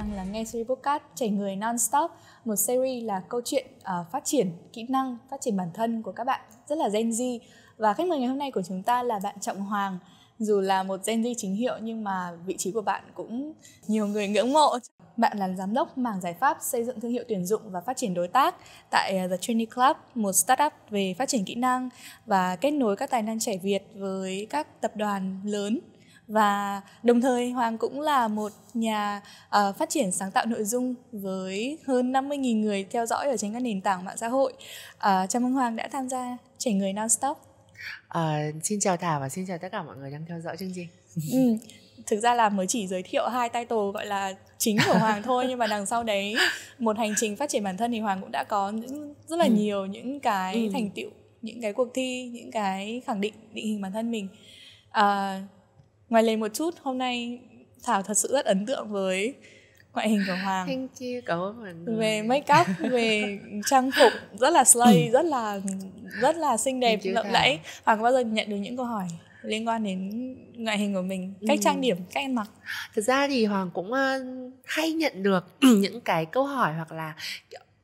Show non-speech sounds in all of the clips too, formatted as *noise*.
đang lắng nghe series podcast Chảy người non-stop Một series là câu chuyện uh, phát triển kỹ năng, phát triển bản thân của các bạn rất là Gen Z. Và khách mời ngày hôm nay của chúng ta là bạn Trọng Hoàng. Dù là một Gen Z chính hiệu nhưng mà vị trí của bạn cũng nhiều người ngưỡng mộ. Bạn là giám đốc mảng giải pháp xây dựng thương hiệu tuyển dụng và phát triển đối tác tại à, The Trainee Club, một startup về phát triển kỹ năng và kết nối các tài năng trẻ Việt với các tập đoàn lớn và đồng thời Hoàng cũng là một nhà uh, phát triển sáng tạo nội dung với hơn 50.000 người theo dõi ở trên các nền tảng mạng xã hội. Uh, chào mừng Hoàng đã tham gia trẻ người non-stop. Uh, xin chào Thảo và xin chào tất cả mọi người đang theo dõi chương trình. *laughs* ừ, thực ra là mới chỉ giới thiệu hai title gọi là chính của Hoàng *laughs* thôi nhưng mà đằng sau đấy một hành trình phát triển bản thân thì Hoàng cũng đã có những rất là ừ. nhiều những cái ừ. thành tựu, những cái cuộc thi, những cái khẳng định định hình bản thân mình. Uh, ngoài lên một chút hôm nay thảo thật sự rất ấn tượng với ngoại hình của hoàng. Thank you, cảm ơn mọi người. về make up về trang phục rất là slay rất là rất là xinh đẹp lộng lẫy. Hoàng có bao giờ nhận được những câu hỏi liên quan đến ngoại hình của mình cách ừ. trang điểm cách ăn mặc? Thực ra thì hoàng cũng uh, hay nhận được *clears throat* những cái câu hỏi hoặc là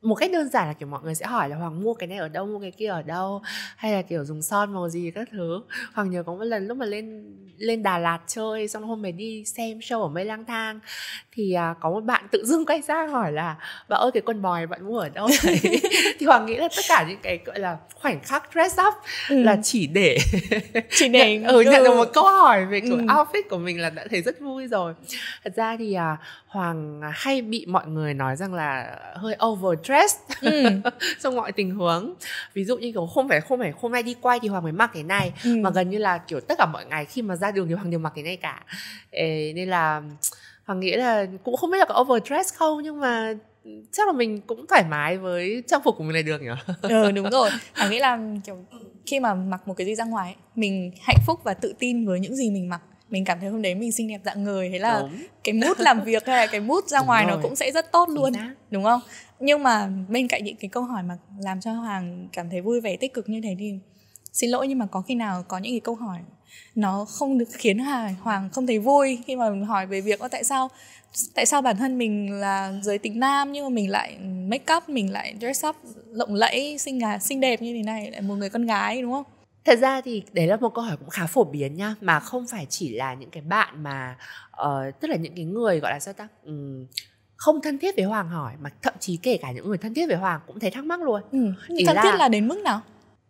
một cách đơn giản là kiểu mọi người sẽ hỏi là hoàng mua cái này ở đâu mua cái kia ở đâu? Hay là kiểu dùng son màu gì các thứ. Hoàng nhớ có một lần lúc mà lên lên đà lạt chơi xong hôm ấy đi xem show ở mây lang thang thì à, có một bạn tự dưng quay ra hỏi là bạn ơi cái quần bòi bạn mua ở đâu đấy? *laughs* Thì hoàng nghĩ là tất cả những cái gọi là khoảnh khắc dress up ừ. là chỉ để *laughs* chỉ để nhận, ừ, nhận được một câu hỏi về kiểu ừ. outfit của mình là đã thấy rất vui rồi. Thật ra thì à, hoàng hay bị mọi người nói rằng là hơi overdressed *laughs* ừ. *laughs* trong mọi tình huống. Ví dụ như kiểu không phải không phải hôm nay đi quay thì hoàng mới mặc cái này. Ừ. mà gần như là kiểu tất cả mọi ngày khi mà ra đường thì hoàng đều mặc cái này cả. Ê, nên là hoàng nghĩ là cũng không biết là có overdress không nhưng mà chắc là mình cũng thoải mái với trang phục của mình này được nhỉ? *laughs* Ừ đúng rồi. Hoàng nghĩ là kiểu khi mà mặc một cái gì ra ngoài mình hạnh phúc và tự tin với những gì mình mặc. Mình cảm thấy hôm đấy mình xinh đẹp dạng người thế là đúng. cái mút làm việc hay là cái mút ra đúng ngoài rồi. nó cũng sẽ rất tốt luôn. đúng không nhưng mà bên cạnh những cái câu hỏi mà làm cho hoàng cảm thấy vui vẻ tích cực như thế thì xin lỗi nhưng mà có khi nào có những cái câu hỏi nó không được khiến hoàng không thấy vui khi mà hỏi về việc tại sao tại sao bản thân mình là giới tính nam nhưng mà mình lại make up mình lại dress up lộng lẫy xinh gà xinh đẹp như thế này lại một người con gái đúng không? Thật ra thì đấy là một câu hỏi cũng khá phổ biến nhá mà không phải chỉ là những cái bạn mà uh, tức là những cái người gọi là sao ta um, không thân thiết với hoàng hỏi mà thậm chí kể cả những người thân thiết với hoàng cũng thấy thắc mắc luôn. Ừ. thân là, thiết là đến mức nào?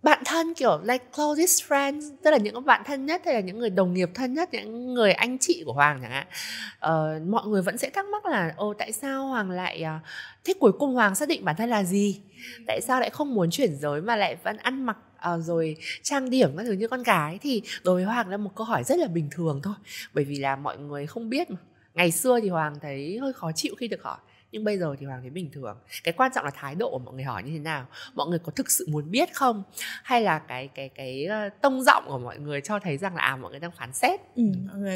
Bạn thân kiểu like closest friends tức là những bạn thân nhất hay là những người đồng nghiệp thân nhất những người anh chị của hoàng chẳng hạn. Uh, mọi người vẫn sẽ thắc mắc là ô tại sao hoàng lại uh, thế cuối cùng hoàng xác định bản thân là gì? Tại sao lại không muốn chuyển giới mà lại vẫn ăn mặc uh, rồi trang điểm các thứ như con gái? Thì đối với hoàng là một câu hỏi rất là bình thường thôi bởi vì là mọi người không biết mà ngày xưa thì hoàng thấy hơi khó chịu khi được hỏi nhưng bây giờ thì hoàng thấy bình thường. Cái quan trọng là thái độ của mọi người hỏi như thế nào mọi người có thực sự muốn biết không? Hay là cái cái cái ờ, tông giọng của mọi người cho thấy rằng là à mọi người đang phán xét? Ừ,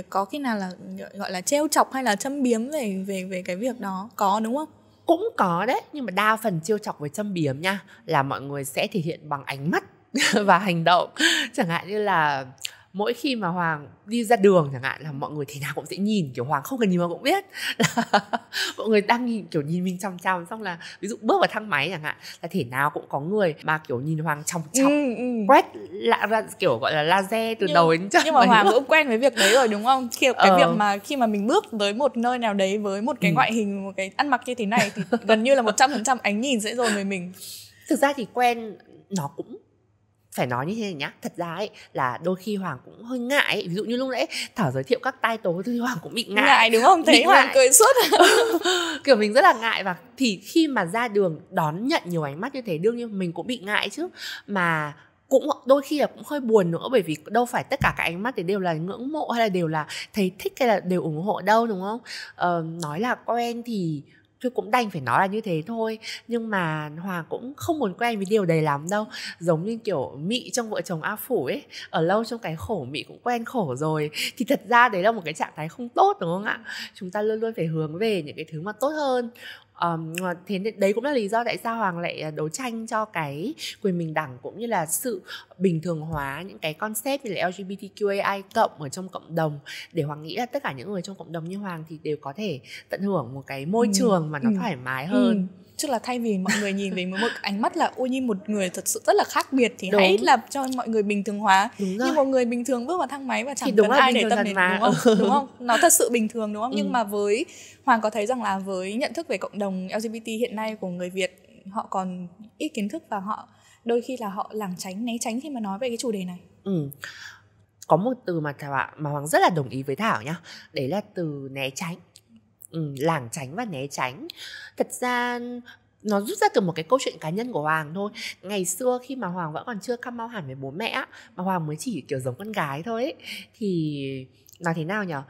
có khi nào là gọi là trêu chọc hay là châm biếm về về về cái việc đó? Có đúng không? Cũng có đấy nhưng mà đa phần trêu chọc với châm biếm nha là mọi người sẽ thể hiện bằng ánh mắt *laughs* và hành động. Chẳng hạn như là mỗi khi mà hoàng đi ra đường chẳng hạn là mọi người thế nào cũng sẽ nhìn kiểu hoàng không cần nhìn mà cũng biết là *laughs* mọi người đang nhìn kiểu nhìn mình chằm chằm xong là ví dụ bước vào thang máy chẳng hạn là thể nào cũng có người mà kiểu nhìn hoàng chòng chọc ừ, ừ. quét lạ ra kiểu gọi là laser từ nhưng, đầu đến chân nhưng mà hoàng cũng quen với việc đấy rồi đúng không khi cái ờ. việc mà khi mà mình bước tới một nơi nào đấy với một cái ừ. ngoại hình một cái ăn mặc như thế này thì gần như là một trăm phần trăm ánh nhìn sẽ rồi về mình thực ra thì quen nó cũng phải nói như thế này nhá. Thật ra ấy là đôi khi hoàng cũng hơi ngại ấy. ví dụ như lúc nãy thảo giới thiệu các tai tố thì hoàng cũng bị ngại. Ngại đúng không? Thấy hoàng ngại. cười suốt. *laughs* Kiểu mình rất là ngại và thì khi mà ra đường đón nhận nhiều ánh mắt như thế đương nhiên mình cũng bị ngại chứ. Mà cũng đôi khi là cũng hơi buồn nữa bởi vì đâu phải tất cả các ánh mắt thì đều là ngưỡng mộ hay là đều là thấy thích hay là đều ủng hộ đâu đúng không? Ờ, nói là quen thì tôi cũng đành phải nói là như thế thôi. Nhưng mà hoàng cũng không muốn quen với điều đấy lắm đâu. Giống như kiểu mị trong vợ chồng a phủ ấy, ở lâu trong cái khổ mị cũng quen khổ rồi. Thì thật ra đấy là một cái trạng thái không tốt, đúng không ạ? Chúng ta luôn luôn phải hướng về những cái thứ mà tốt hơn um, thế đấy cũng là lý do tại sao hoàng lại à, đấu tranh cho cái quyền bình đẳng cũng như là sự bình thường hóa những cái concept như là lgbtqai cộng ở trong cộng đồng để hoàng nghĩ là tất cả những người trong cộng đồng như hoàng thì đều có thể tận hưởng một cái môi ừ. trường mà nó ừ. thoải mái hơn ừ tức là thay vì mọi người nhìn về một ánh mắt là ôi như một người thật sự rất là khác biệt thì đúng. hãy làm cho mọi người bình thường hóa. Đúng như một người bình thường bước vào thang máy và chẳng cần ai để tâm đến mà. đúng không? Đúng không? *laughs* Nó thật sự bình thường đúng không? Ừ. nhưng mà với hoàng có thấy rằng là với nhận thức về cộng đồng lgbt hiện nay của người việt họ còn ít kiến thức và họ đôi khi là họ lảng tránh né tránh khi mà nói về cái chủ đề này. Ừ. Có một từ mà thảo mà hoàng rất là đồng ý với thảo nhá. Đấy là từ né tránh ừ, lảng tránh và né tránh. Thật ra nó rút ra từ một cái câu chuyện cá nhân của Hoàng thôi. Ngày xưa khi mà Hoàng vẫn còn chưa come out hẳn với bố mẹ Mà Hoàng mới chỉ kiểu giống con gái thôi ấy, Thì nói thế nào nhở?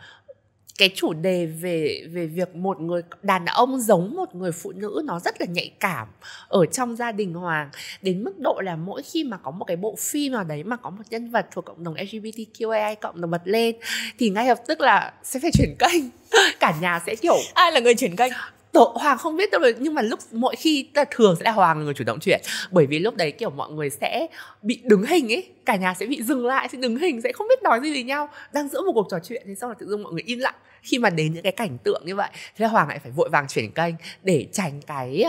Cái chủ đề về về việc một người đàn ông giống một người phụ nữ nó rất là nhạy cảm ở trong gia đình Hoàng. Đến mức độ là mỗi khi mà có một cái bộ phim nào đấy mà có một nhân vật thuộc cộng đồng LGBTQI cộng đồng bật lên thì ngay lập tức là sẽ phải chuyển kênh. *laughs* Cả nhà sẽ kiểu ai là người chuyển kênh? Tổ, Hoàng không biết đâu rồi nhưng mà lúc mỗi khi thường sẽ là Hoàng là người chủ động chuyển. Bởi vì lúc đấy kiểu mọi người sẽ bị đứng hình ấy cả nhà sẽ bị dừng lại sẽ đứng hình sẽ không biết nói gì với nhau. Đang giữa một cuộc trò chuyện thì sau đó tự dưng mọi người im lặng khi mà đến những cái cảnh tượng như vậy thế là Hoàng lại phải vội vàng chuyển kênh để tránh cái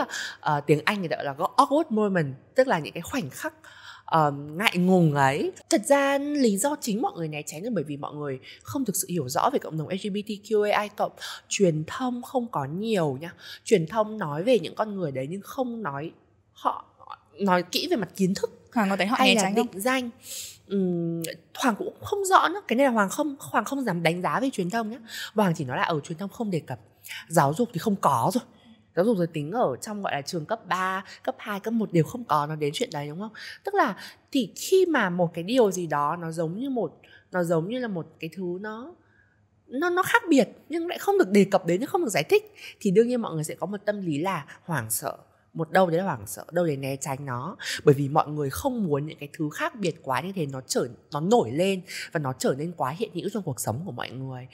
uh, tiếng Anh người ta gọi là awkward moment tức là những cái khoảnh khắc uh, ngại ngùng ấy. Thật ra lý do chính mọi người né tránh là bởi vì mọi người không thực sự hiểu rõ về cộng đồng LGBTQI cộng truyền thông không có nhiều nhá truyền thông nói về những con người đấy nhưng không nói họ nói kỹ về mặt kiến thức. Hoàng có thấy họ hay né là định không? danh um, Hoàng cũng không rõ nữa cái này là Hoàng không Hoàng không dám đánh giá về truyền thông nhé Hoàng chỉ nói là ở truyền thông không đề cập. Giáo dục thì không có rồi. Giáo dục giới tính ở trong gọi là trường cấp 3, cấp 2, cấp 1 đều không có nó đến chuyện đấy đúng không? Tức là thì khi mà một cái điều gì đó nó giống như một nó giống như là một cái thứ nó nó nó khác biệt nhưng lại không được đề cập đến không được giải thích thì đương nhiên mọi người sẽ có một tâm lý là hoảng sợ một đâu đấy là hoảng sợ đâu để né tránh nó. Bởi vì mọi người không muốn những cái thứ khác biệt quá như thế nó trở nó nổi lên và nó trở nên quá hiện hữu trong cuộc sống của mọi người.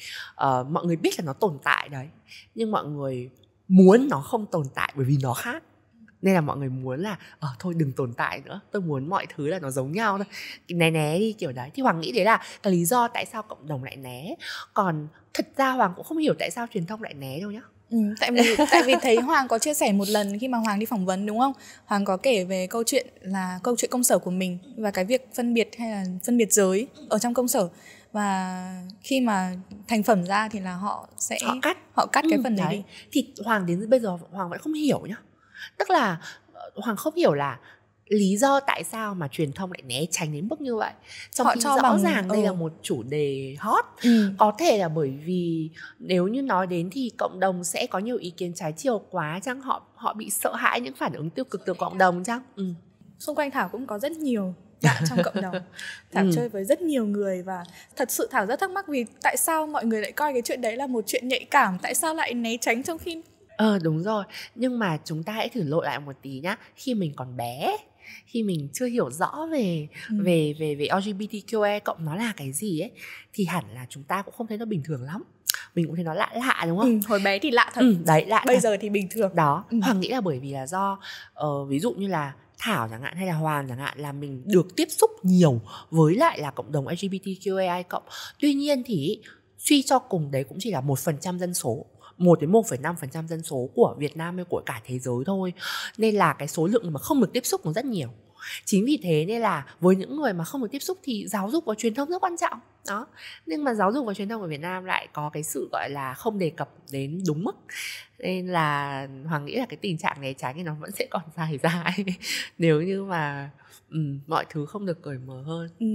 Uh, mọi người biết là nó tồn tại đấy nhưng mọi người muốn nó không tồn tại bởi vì nó khác. Nên là mọi người muốn là ờ thôi đừng tồn tại nữa tôi muốn mọi thứ là nó giống nhau thôi. Né né đi kiểu đấy. Thì hoàng nghĩ đấy là cái lý do tại sao cộng đồng lại né. Còn thật ra hoàng cũng không hiểu tại sao truyền thông lại né đâu nhá. Ừ, tại vì tại vì thấy Hoàng có chia sẻ một lần khi mà Hoàng đi phỏng vấn đúng không? Hoàng có kể về câu chuyện là câu chuyện công sở của mình và cái việc phân biệt hay là phân biệt giới ở trong công sở. Và khi mà thành phẩm ra thì là họ sẽ họ cắt. họ cắt ừ, cái phần đấy, đấy. đi. Thì hoàng đến bây giờ hoàng vẫn không hiểu nhá. Tức là ờ, hoàng không hiểu là lý do tại sao mà truyền thông lại né tránh đến mức như vậy trong họ khi cho rõ bằng... ràng đây ừ. là một chủ đề hot ừ. có thể là bởi vì nếu như nói đến thì cộng đồng sẽ có nhiều ý kiến trái chiều quá chăng họ họ bị sợ hãi những phản ứng tiêu cực từ cộng đồng chăng ừ. xung quanh thảo cũng có rất nhiều bạn trong cộng đồng *laughs* thảo ừ. chơi với rất nhiều người và thật sự thảo rất thắc mắc vì tại sao mọi người lại coi cái chuyện đấy là một chuyện nhạy cảm tại sao lại né tránh trong khi ờ đúng rồi nhưng mà chúng ta hãy thử lội lại một tí nhá khi mình còn bé khi mình chưa hiểu rõ về ừ. về về về LGBTQE cộng nó là cái gì ấy thì hẳn là chúng ta cũng không thấy nó bình thường lắm mình cũng thấy nó lạ lạ đúng không? Ừ, hồi bé thì lạ thật. Ừ, đấy lạ. Bây thật. giờ thì bình thường. Đó, ừ. Hoàng nghĩ là bởi vì là do uh, ví dụ như là Thảo chẳng hạn hay là Hoàng chẳng hạn là mình được tiếp xúc nhiều với lại là cộng đồng LGBTQAI cộng. Tuy nhiên thì suy cho cùng đấy cũng chỉ là một phần trăm dân số 1 đến 1,5% dân số của Việt Nam hay của cả thế giới thôi. Nên là cái số lượng mà không được tiếp xúc nó rất nhiều. Chính vì thế nên là với những người mà không được tiếp xúc thì giáo dục và truyền thông rất quan trọng. Đó. Nhưng mà giáo dục và truyền thông của Việt Nam lại có cái sự gọi là không đề cập đến đúng mức. Nên là Hoàng nghĩ là cái tình trạng này trái thì nó vẫn sẽ còn *laughs* dài dài nếu như mà um, mọi thứ không được cởi mở hơn. Ừ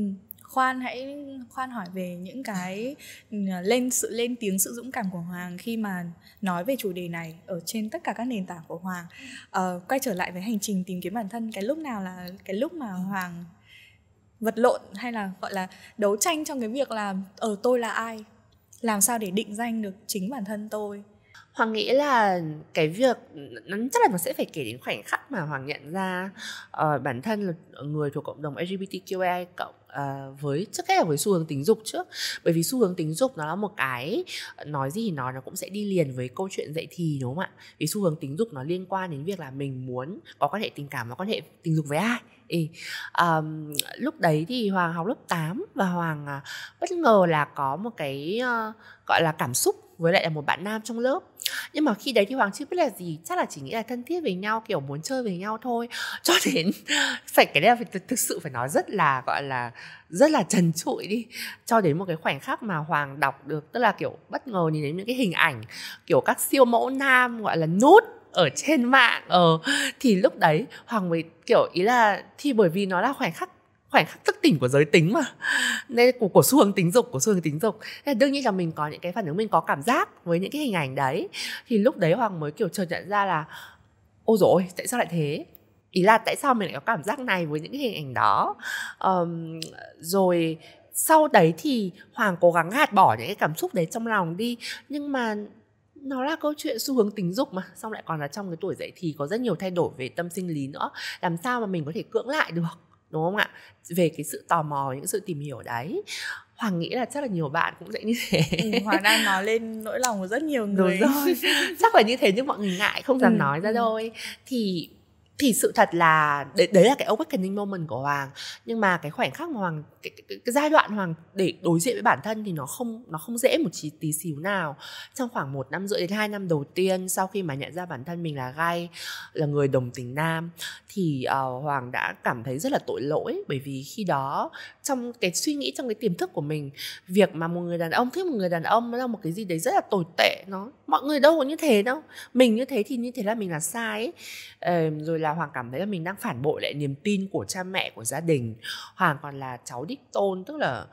khoan hãy khoan hỏi về những cái ừ, lên sự lên tiếng sự dũng cảm của hoàng khi mà nói về chủ đề này ở trên tất cả các nền tảng của hoàng. Uh, quay trở lại với hành trình tìm kiếm bản thân cái lúc nào là cái lúc mà hoàng vật lộn hay là gọi là đấu tranh trong cái việc là ở tôi là ai? Làm sao để định danh được chính bản thân tôi Hoàng nghĩ là cái việc nó chắc là nó sẽ phải kể đến khoảnh khắc mà Hoàng nhận ra uh, bản thân là người thuộc cộng đồng LGBTQI cộng uh, với trước hết là với xu hướng tính dục trước bởi vì xu hướng tính dục nó là một cái ờ, nói gì thì nói nó cũng sẽ đi liền với câu chuyện dậy thì đúng không ạ vì xu hướng tính dục nó liên quan đến việc là mình muốn có quan hệ tình cảm và quan hệ tình dục với ai Ừ. um, lúc đấy thì Hoàng học lớp 8 và Hoàng uh, bất ngờ là có một cái uh, gọi là cảm xúc với lại là một bạn nam trong lớp. Nhưng mà khi đấy thì hoàng chưa biết là gì, chắc là chỉ nghĩ là thân thiết với nhau, kiểu muốn chơi với nhau thôi. *laughs* Cho đến *laughs* phải, cái đấy là phải thực sự phải nói rất là, gọi là, rất là trần trụi đi. Cho đến một cái khoảnh khắc mà hoàng đọc được, tức là, kiểu, bất ngờ nhìn thấy những cái hình ảnh, kiểu, các siêu mẫu nam, gọi là nút ở trên mạng ờ. Thì lúc đấy hoàng mới, kiểu, ý là, thì bởi vì nó là khoảnh khắc khoảnh khắc thức tỉnh của giới tính mà. Nên của, của xu hướng tính dục của xu hướng tính dục. Nên đương nhiên là mình có những cái phản ứng mình có cảm giác với những cái hình ảnh đấy. Thì lúc đấy hoàng mới kiểu chợt nhận ra là ôi rồi tại sao lại thế? Ý là tại sao mình lại có cảm giác này với những cái hình ảnh đó? Um, rồi sau đấy thì hoàng cố gắng gạt bỏ những cái cảm xúc đấy trong lòng đi. Nhưng mà nó là câu chuyện xu hướng tính dục mà. Xong lại còn là trong cái tuổi dậy thì có rất nhiều thay đổi về tâm sinh lý nữa. Làm sao mà mình có thể cưỡng lại được? Đúng không ạ? Về cái sự tò mò những sự tìm hiểu đấy. Hoàng nghĩ là chắc là nhiều bạn cũng sẽ như thế. Ừ, Hoàng đang nói lên nỗi lòng của rất nhiều người. Đúng rồi. Chắc là như thế nhưng mọi người ngại không dám ừ, nói ra ừ. thôi. Thì thì sự thật là đấy, đấy là cái awakening moment của hoàng. Nhưng mà cái khoảnh khắc mà hoàng cái, cái, cái giai đoạn hoàng để đối diện với bản thân thì nó không nó không dễ một tí, tí xíu nào. Trong khoảng một năm rưỡi đến hai năm đầu tiên sau khi mà nhận ra bản thân mình là gay là người đồng tính nam thì uh, hoàng đã cảm thấy rất là tội lỗi. Bởi vì khi đó trong cái suy nghĩ, trong cái tiềm thức của mình. Việc mà một người đàn ông thích một người đàn ông nó là một cái gì đấy rất là tồi tệ, nó, mọi người đâu có như thế đâu. Mình như thế thì như thế là mình là sai ấy. Rồi là hoàng cảm thấy là mình đang phản bội lại niềm tin của cha mẹ, của gia đình. Hoàng còn là cháu đích tôn, tức là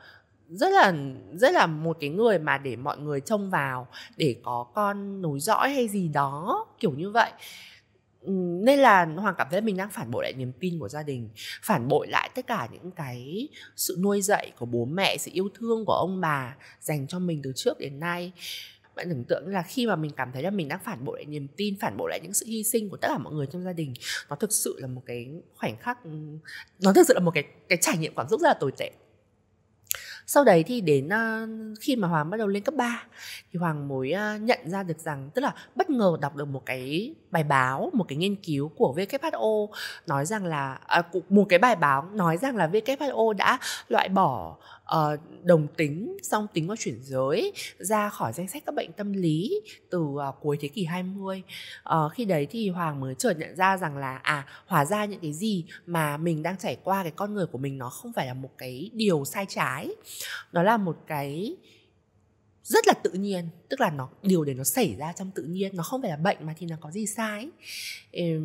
rất là rất là một cái người mà để mọi người trông vào, để có con nối dõi hay gì đó, kiểu như vậy nên là hoàng cảm thấy mình đang phản bội lại niềm tin của gia đình phản bội lại tất cả những cái sự nuôi dạy của bố mẹ sự yêu thương của ông bà dành cho mình từ trước đến nay. Bạn tưởng tượng là khi mà mình cảm thấy là mình đang phản bội lại niềm tin phản bội lại những sự hy sinh của tất cả mọi người trong gia đình nó thực sự là một cái khoảnh khắc nó thực sự là một cái cái trải nghiệm cảm xúc rất là tồi tệ. Sau đấy thì đến uh, khi mà hoàng bắt đầu lên cấp 3 thì hoàng mới uh, nhận ra được rằng tức là bất ngờ đọc được một cái bài báo một cái nghiên cứu của WHO nói rằng là à, một cái bài báo nói rằng là WHO đã loại bỏ uh, đồng tính, song tính và chuyển giới ra khỏi danh sách các bệnh tâm lý từ uh, cuối thế kỷ 20. Uh, ờ, khi đấy thì Hoàng mới chợt nhận ra rằng là à hóa ra những cái gì mà mình đang trải qua cái con người của mình nó không phải là một cái điều sai trái. Nó là một cái rất là tự nhiên tức là nó điều để nó xảy ra trong tự nhiên nó không phải là bệnh mà thì nó có gì sai.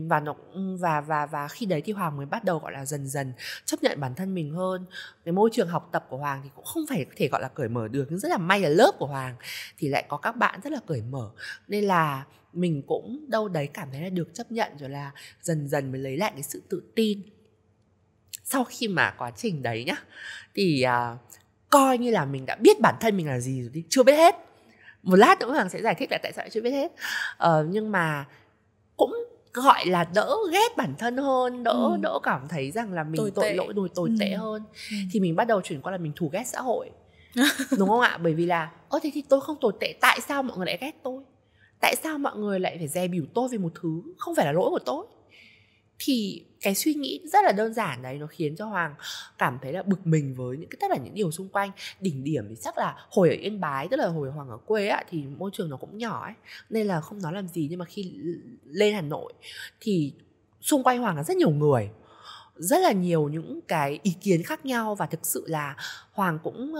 Và nó và và và khi đấy thì hoàng mới bắt đầu gọi là dần dần chấp nhận bản thân mình hơn. Cái môi trường học tập của hoàng thì cũng không phải có thể gọi là cởi mở được nhưng rất là may là lớp của hoàng thì lại có các bạn rất là cởi mở. Nên là mình cũng đâu đấy cảm thấy là được chấp nhận rồi là dần dần mới lấy lại cái sự tự tin. Sau khi mà quá trình đấy nhá thì uh, coi như là mình đã biết bản thân mình là gì rồi đi chưa biết hết. Một lát nữa hoàng sẽ giải thích là tại sao chưa biết hết. Ờ, nhưng mà cũng gọi là đỡ ghét bản thân hơn đỡ ừ. đỡ cảm thấy rằng là mình tồi tội lỗi đùi tồi ừ. tệ hơn. Ừ. thì mình bắt đầu chuyển qua là mình thù ghét xã hội. *laughs* Đúng không ạ? Bởi vì là ơ thế thì tôi không tồi tệ tại sao mọi người lại ghét tôi? Tại sao mọi người lại phải dè biểu tôi về một thứ không phải là lỗi của tôi thì cái suy nghĩ rất là đơn giản đấy, nó khiến cho hoàng cảm thấy là bực mình với những cái, tất cả những điều xung quanh. Đỉnh điểm thì chắc là hồi ở yên bái, tức là hồi hoàng ở quê á, thì môi trường nó cũng nhỏ ấy, nên là không nói làm gì. Nhưng mà khi lên hà nội thì xung quanh hoàng là rất nhiều người, rất là nhiều những cái ý kiến khác nhau. Và thực sự là hoàng cũng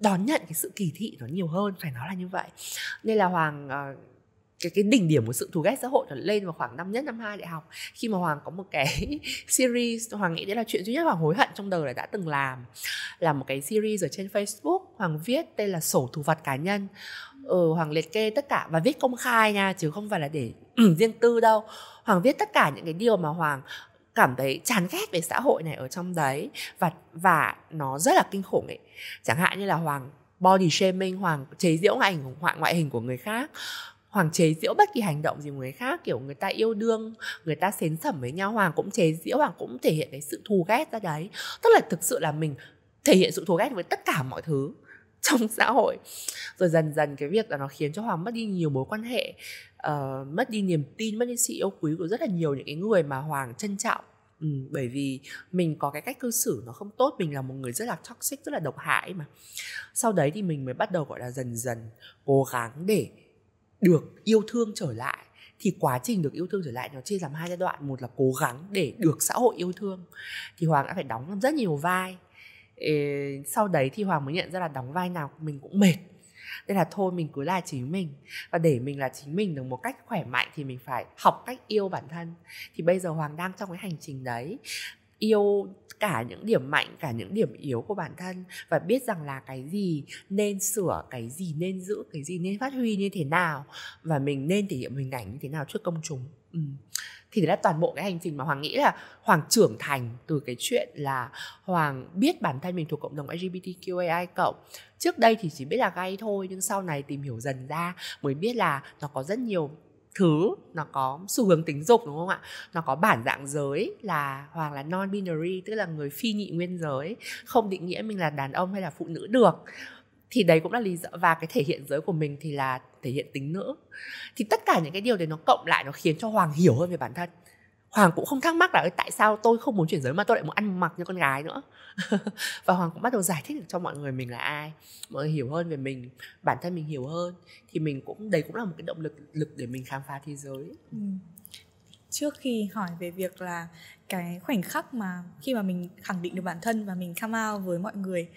đón nhận cái sự kỳ thị nó nhiều hơn, phải nói là như vậy. Nên là hoàng ờ, cái cái đỉnh điểm của sự thù ghét xã hội nó lên vào khoảng năm nhất năm hai đại học. Khi mà hoàng có một cái *laughs* series hoàng nghĩ đấy là chuyện duy nhất hoàng hối hận trong đời là đã từng làm là một cái series ở trên facebook. Hoàng viết tên là sổ thù vật cá nhân. Ừ, hoàng liệt kê tất cả và viết công khai nha chứ không phải là để *clears throat* riêng tư đâu. Hoàng viết tất cả những cái điều mà hoàng cảm thấy chán ghét về xã hội này ở trong đấy và và nó rất là kinh khủng ấy. Chẳng hạn như là hoàng body shaming hoàng chế giễu ngoại hình ngoại ngoại hình của người khác hoàng chế giễu bất kỳ hành động gì của người khác kiểu người ta yêu đương người ta xến sẩm với nhau hoàng cũng chế giễu hoàng cũng thể hiện cái sự thù ghét ra đấy. Tức là thực sự là mình thể hiện sự thù ghét với tất cả mọi thứ *laughs* trong xã hội. Rồi dần dần cái việc là nó khiến cho hoàng mất đi nhiều mối quan hệ uh, mất đi niềm tin mất đi sự yêu quý của rất là nhiều những cái người mà hoàng trân trọng. Ừ, bởi vì mình có cái cách cư xử nó không tốt mình là một người rất là toxic rất là độc hại mà. Sau đấy thì mình mới bắt đầu gọi là dần dần cố gắng để được yêu thương trở lại thì quá trình được yêu thương trở lại nó chia làm hai giai đoạn. Một là cố gắng để được xã hội yêu thương thì hoàng đã phải đóng rất nhiều vai. Ê, sau đấy thì hoàng mới nhận ra là đóng vai nào mình cũng mệt. Nên là thôi mình cứ là chính mình và để mình là chính mình được một cách khỏe mạnh thì mình phải học cách yêu bản thân. Thì bây giờ hoàng đang trong cái hành trình đấy yêu cả những điểm mạnh, cả những điểm yếu của bản thân và biết rằng là cái gì nên sửa, cái gì nên giữ, cái gì nên phát huy như thế nào và mình nên thể hiện hình ảnh như thế nào trước công chúng. Ừ thì đấy là toàn bộ cái hành trình mà hoàng nghĩ là hoàng trưởng thành từ cái chuyện là hoàng biết bản thân mình thuộc cộng đồng lgbtqai cộng. Trước đây thì chỉ biết là gay thôi, nhưng sau này tìm hiểu dần ra mới biết là nó có rất nhiều thứ, nó có xu hướng tính dục, đúng không ạ? Nó có bản dạng giới là, hoặc là non binary tức là người phi nhị nguyên giới, không định nghĩa mình là đàn ông hay là phụ nữ được. Thì đấy cũng là lý do, và cái thể hiện giới của mình thì là thể hiện tính nữ. Thì tất cả những cái điều đấy nó cộng lại, nó khiến cho hoàng hiểu hơn về bản thân hoàng cũng không thắc mắc là tại sao tôi không muốn chuyển giới mà tôi lại muốn ăn mặc như con gái nữa *laughs* và hoàng cũng bắt đầu giải thích được cho mọi người mình là ai mọi người hiểu hơn về mình bản thân mình hiểu hơn thì mình cũng đấy cũng là một cái động lực lực để mình khám phá thế giới ừ. trước khi hỏi về việc là cái khoảnh khắc mà khi mà mình khẳng định được bản thân và mình come out với mọi người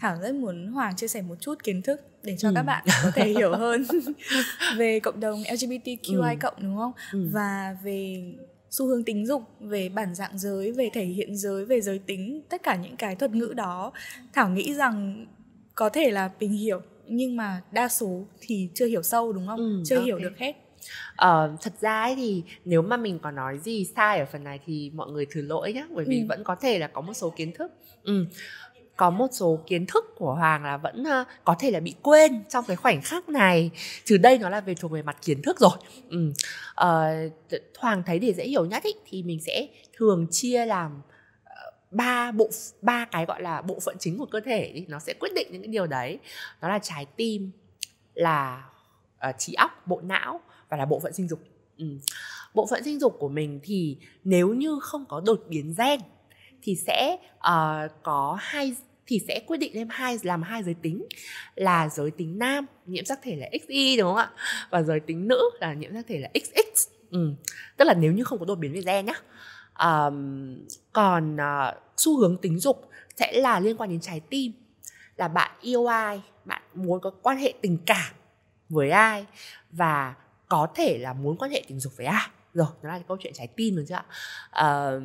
thảo rất muốn hoàng chia sẻ một chút kiến thức để cho ừ. các bạn có thể hiểu *laughs* hơn *laughs* về cộng đồng lgbtqi ừ. cộng đúng không ừ. và về xu hướng tính dục về bản dạng giới về thể hiện giới về giới tính tất cả những cái thuật ngữ đó thảo nghĩ rằng có thể là mình hiểu nhưng mà đa số thì chưa hiểu sâu đúng không ừ, chưa okay. hiểu được hết Uh, thật ra ấy thì nếu mà mình có nói gì sai ở phần này thì mọi người thứ lỗi nhé bởi vì ừ. vẫn có thể là có một số kiến thức ừ có một số kiến thức của hoàng là vẫn có thể là bị quên trong cái khoảnh khắc này trừ đây nó là về thuộc về mặt kiến thức rồi ừ. uh, hoàng thấy để dễ hiểu nhất ý, thì mình sẽ thường chia làm ờ, ba bộ ba cái gọi là bộ phận chính của cơ thể ý. nó sẽ quyết định những cái điều đấy đó là trái tim là uh, trí óc bộ não và là bộ phận sinh dục ừ. bộ phận sinh dục của mình thì nếu như không có đột biến gen thì sẽ uh, có hai thì sẽ quyết định thêm hai làm hai giới tính là giới tính nam nhiễm sắc thể là XY đúng không ạ? Và giới tính nữ là nhiễm sắc thể là XX ừ. tức là nếu như không có đột biến về gen nhá. Um, còn uh, xu hướng tính dục sẽ là liên quan đến trái tim là bạn yêu ai bạn muốn có quan hệ tình cảm với ai và có thể là muốn quan hệ tình dục với ai. Rồi nó là câu chuyện trái tim rồi chứ ạ. Uh,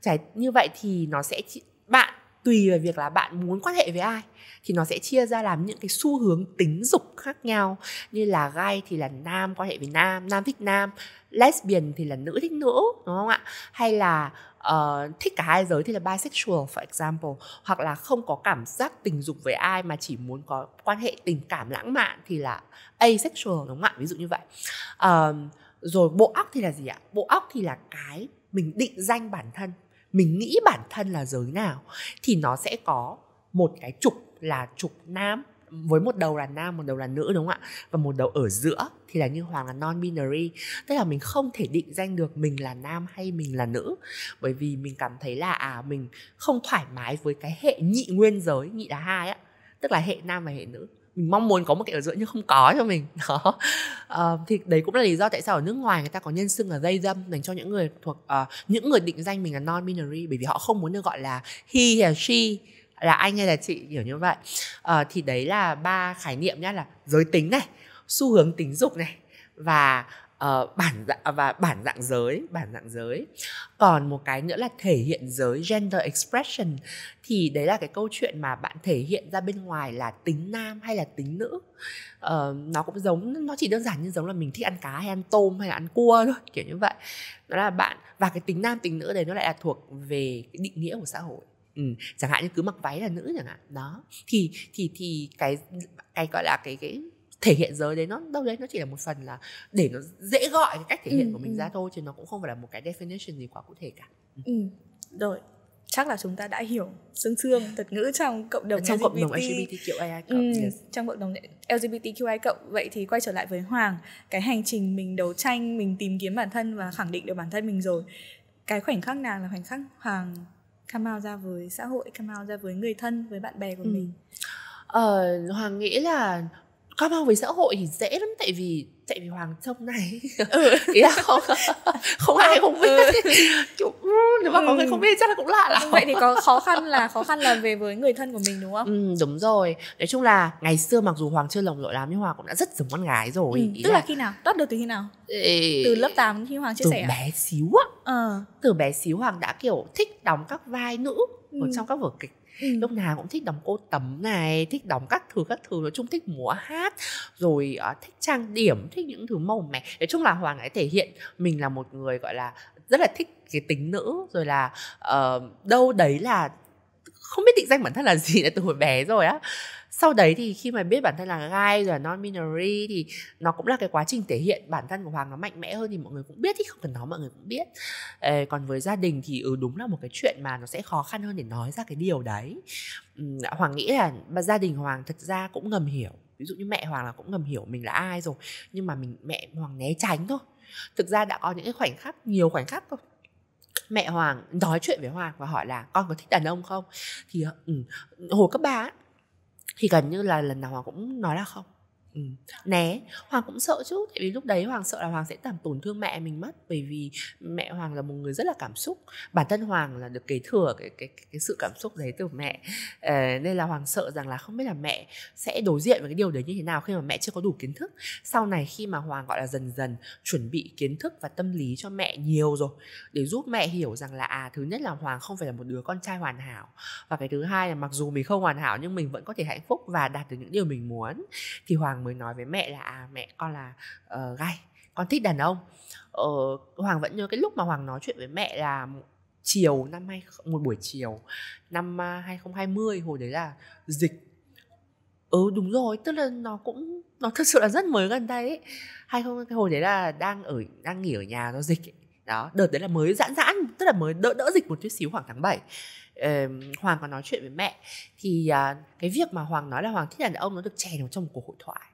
trái như vậy thì nó sẽ bạn tùy vào việc là bạn muốn quan hệ với ai thì nó sẽ chia ra làm những cái xu hướng tính dục khác nhau. Như là gay thì là nam quan hệ với nam nam thích nam lesbian thì là nữ thích nữ đúng không ạ? Hay là uh, thích cả hai giới thì là bisexual for example hoặc là không có cảm giác tình dục với ai mà chỉ muốn có quan hệ tình cảm lãng mạn thì là asexual đúng không ạ? Ví dụ như vậy. Uh, rồi bộ óc thì là gì ạ? Bộ óc thì là cái mình định danh bản thân mình nghĩ bản thân là giới nào thì nó sẽ có một cái trục là trục nam, với một đầu là nam, một đầu là nữ, đúng không ạ? Và một đầu ở giữa thì là như hoàng là non binary tức là mình không thể định danh được mình là nam hay mình là nữ. Bởi vì mình cảm thấy là à mình không thoải mái với cái hệ nhị nguyên giới, nhị là hai á. Tức là hệ nam và hệ nữ mình mong muốn có một cái ở giữa nhưng không có cho mình. *laughs* Đó. À, thì đấy cũng là lý do tại sao ở nước ngoài người ta có nhân xưng là dây dâm dành cho những người thuộc uh, những người định danh mình là non binary bởi vì họ không muốn được gọi là he hay she là anh hay là chị kiểu như vậy. À, thì đấy là ba khái niệm nhá là giới tính này xu hướng tính dục này và uh, bản dạng và bản dạng giới bản dạng giới. Còn một cái nữa là thể hiện giới gender expression. Thì đấy là cái câu chuyện mà bạn thể hiện ra bên ngoài là tính nam hay là tính nữ. Uh, nó cũng giống nó chỉ đơn giản như giống là mình thích ăn cá hay ăn tôm hay là ăn cua thôi *laughs* kiểu như vậy. Đó là bạn và cái tính nam tính nữ đấy nó lại là thuộc về cái định nghĩa của xã hội. Ừ, chẳng hạn như cứ mặc váy là nữ chẳng hạn. Đó. Thì thì thì cái cái gọi là cái cái thể hiện giới đấy nó đâu đấy nó chỉ là một phần là để nó dễ gọi cái cách thể hiện Ừ, của mình ừ. ra thôi chứ nó cũng không phải là một cái definition gì quá cụ thể cả Ừ. Rồi, chắc là chúng ta đã hiểu sương sương thuật ngữ trong cộng đồng trong cộng đồng LGBT. LGBTQIA Ừ, yes. trong cộng đồng LGBTQI cộng vậy thì quay trở lại với Hoàng cái hành trình mình đấu tranh mình tìm kiếm bản thân và khẳng định được bản thân mình rồi cái khoảnh khắc nào là khoảnh khắc Hoàng come out ra với xã hội come out ra với người thân với bạn bè của Ừ. mình Ờ, Hoàng nghĩ là come out với xã hội thì dễ lắm tại vì tại vì Hoàng trông này. Ừ. *laughs* ý là không không ai không. biết. *laughs* Kiểu ừ, nếu mà có Ừ. người không biết chắc là cũng lạ lắm. Vậy thì có khó khăn là khó khăn là về với người thân của mình đúng không? Ừ, đúng rồi. Nói chung là ngày xưa mặc dù Hoàng chưa lồng lộn lắm nhưng Hoàng cũng đã rất giống con gái rồi. Ừ. Ý tức là khi nào? Bắt được từ khi nào? Ê, từ lớp 8 khi Hoàng chia từ sẻ à? bé xíu á. Ờ. Từ bé xíu Hoàng đã kiểu thích đóng các vai nữ ở Ừ. trong các vở kịch ừ. lúc nào cũng thích đóng cô tấm này thích đóng các thứ các thứ nói chung thích múa hát rồi uh, thích trang điểm thích những thứ màu mè nói chung là hoàng ấy thể hiện mình là một người gọi là rất là thích cái tính nữ rồi là uh, đâu đấy là không biết định danh bản thân là gì *laughs* là từ hồi bé rồi á sau đấy thì khi mà biết bản thân là gai rồi là non binary thì nó cũng là cái quá trình thể hiện bản thân của hoàng nó mạnh mẽ hơn thì mọi người cũng biết thì không cần nói mọi người cũng biết. Ê, còn với gia đình thì ừ đúng là một cái chuyện mà nó sẽ khó khăn hơn để nói ra cái điều đấy. Hoàng nghĩ là mà gia đình hoàng thật ra cũng ngầm hiểu. Ví dụ như mẹ hoàng là cũng ngầm hiểu mình là ai rồi nhưng mà mình mẹ hoàng né tránh thôi. Thực ra đã có những cái khoảnh khắc nhiều khoảnh khắc thôi. Mẹ hoàng nói chuyện với hoàng và hỏi là con có thích đàn ông không? Thì ừ, hồi cấp ba thì gần như là lần nào họ cũng nói là không ừ. né hoàng cũng sợ chứ tại vì lúc đấy hoàng sợ là hoàng sẽ làm tổn thương mẹ mình mất bởi vì mẹ hoàng là một người rất là cảm xúc. Bản thân hoàng là được kế thừa cái cái cái, sự cảm xúc đấy từ mẹ. À, nên là hoàng sợ rằng là không biết là mẹ sẽ đối diện với cái điều đấy như thế nào khi mà mẹ chưa có đủ kiến thức. Sau này khi mà hoàng gọi là dần dần chuẩn bị kiến thức và tâm lý cho mẹ nhiều rồi để giúp mẹ hiểu rằng là à thứ nhất là hoàng không phải là một đứa con trai hoàn hảo và cái thứ hai là mặc dù mình không hoàn hảo nhưng mình vẫn có thể hạnh phúc và đạt được những điều mình muốn thì hoàng mới nói với mẹ là à mẹ con là uh, gay con thích đàn ông. Ờ, hoàng vẫn nhớ cái lúc mà hoàng nói chuyện với mẹ là chiều năm hai một buổi chiều năm à, 2020 hồi đấy là dịch. Ừ đúng rồi tức là nó cũng nó thật sự là rất mới gần đây ấy. Hay không cái hồi đấy là đang ở đang nghỉ ở nhà do dịch ấy. đó đợt đấy là mới giãn giãn tức là mới đỡ đỡ dịch một chút xíu khoảng tháng 7 Hoàng có nói chuyện với mẹ thì à, cái việc mà Hoàng nói là Hoàng thích đàn ông nó được chèn vào trong một cuộc hội thoại.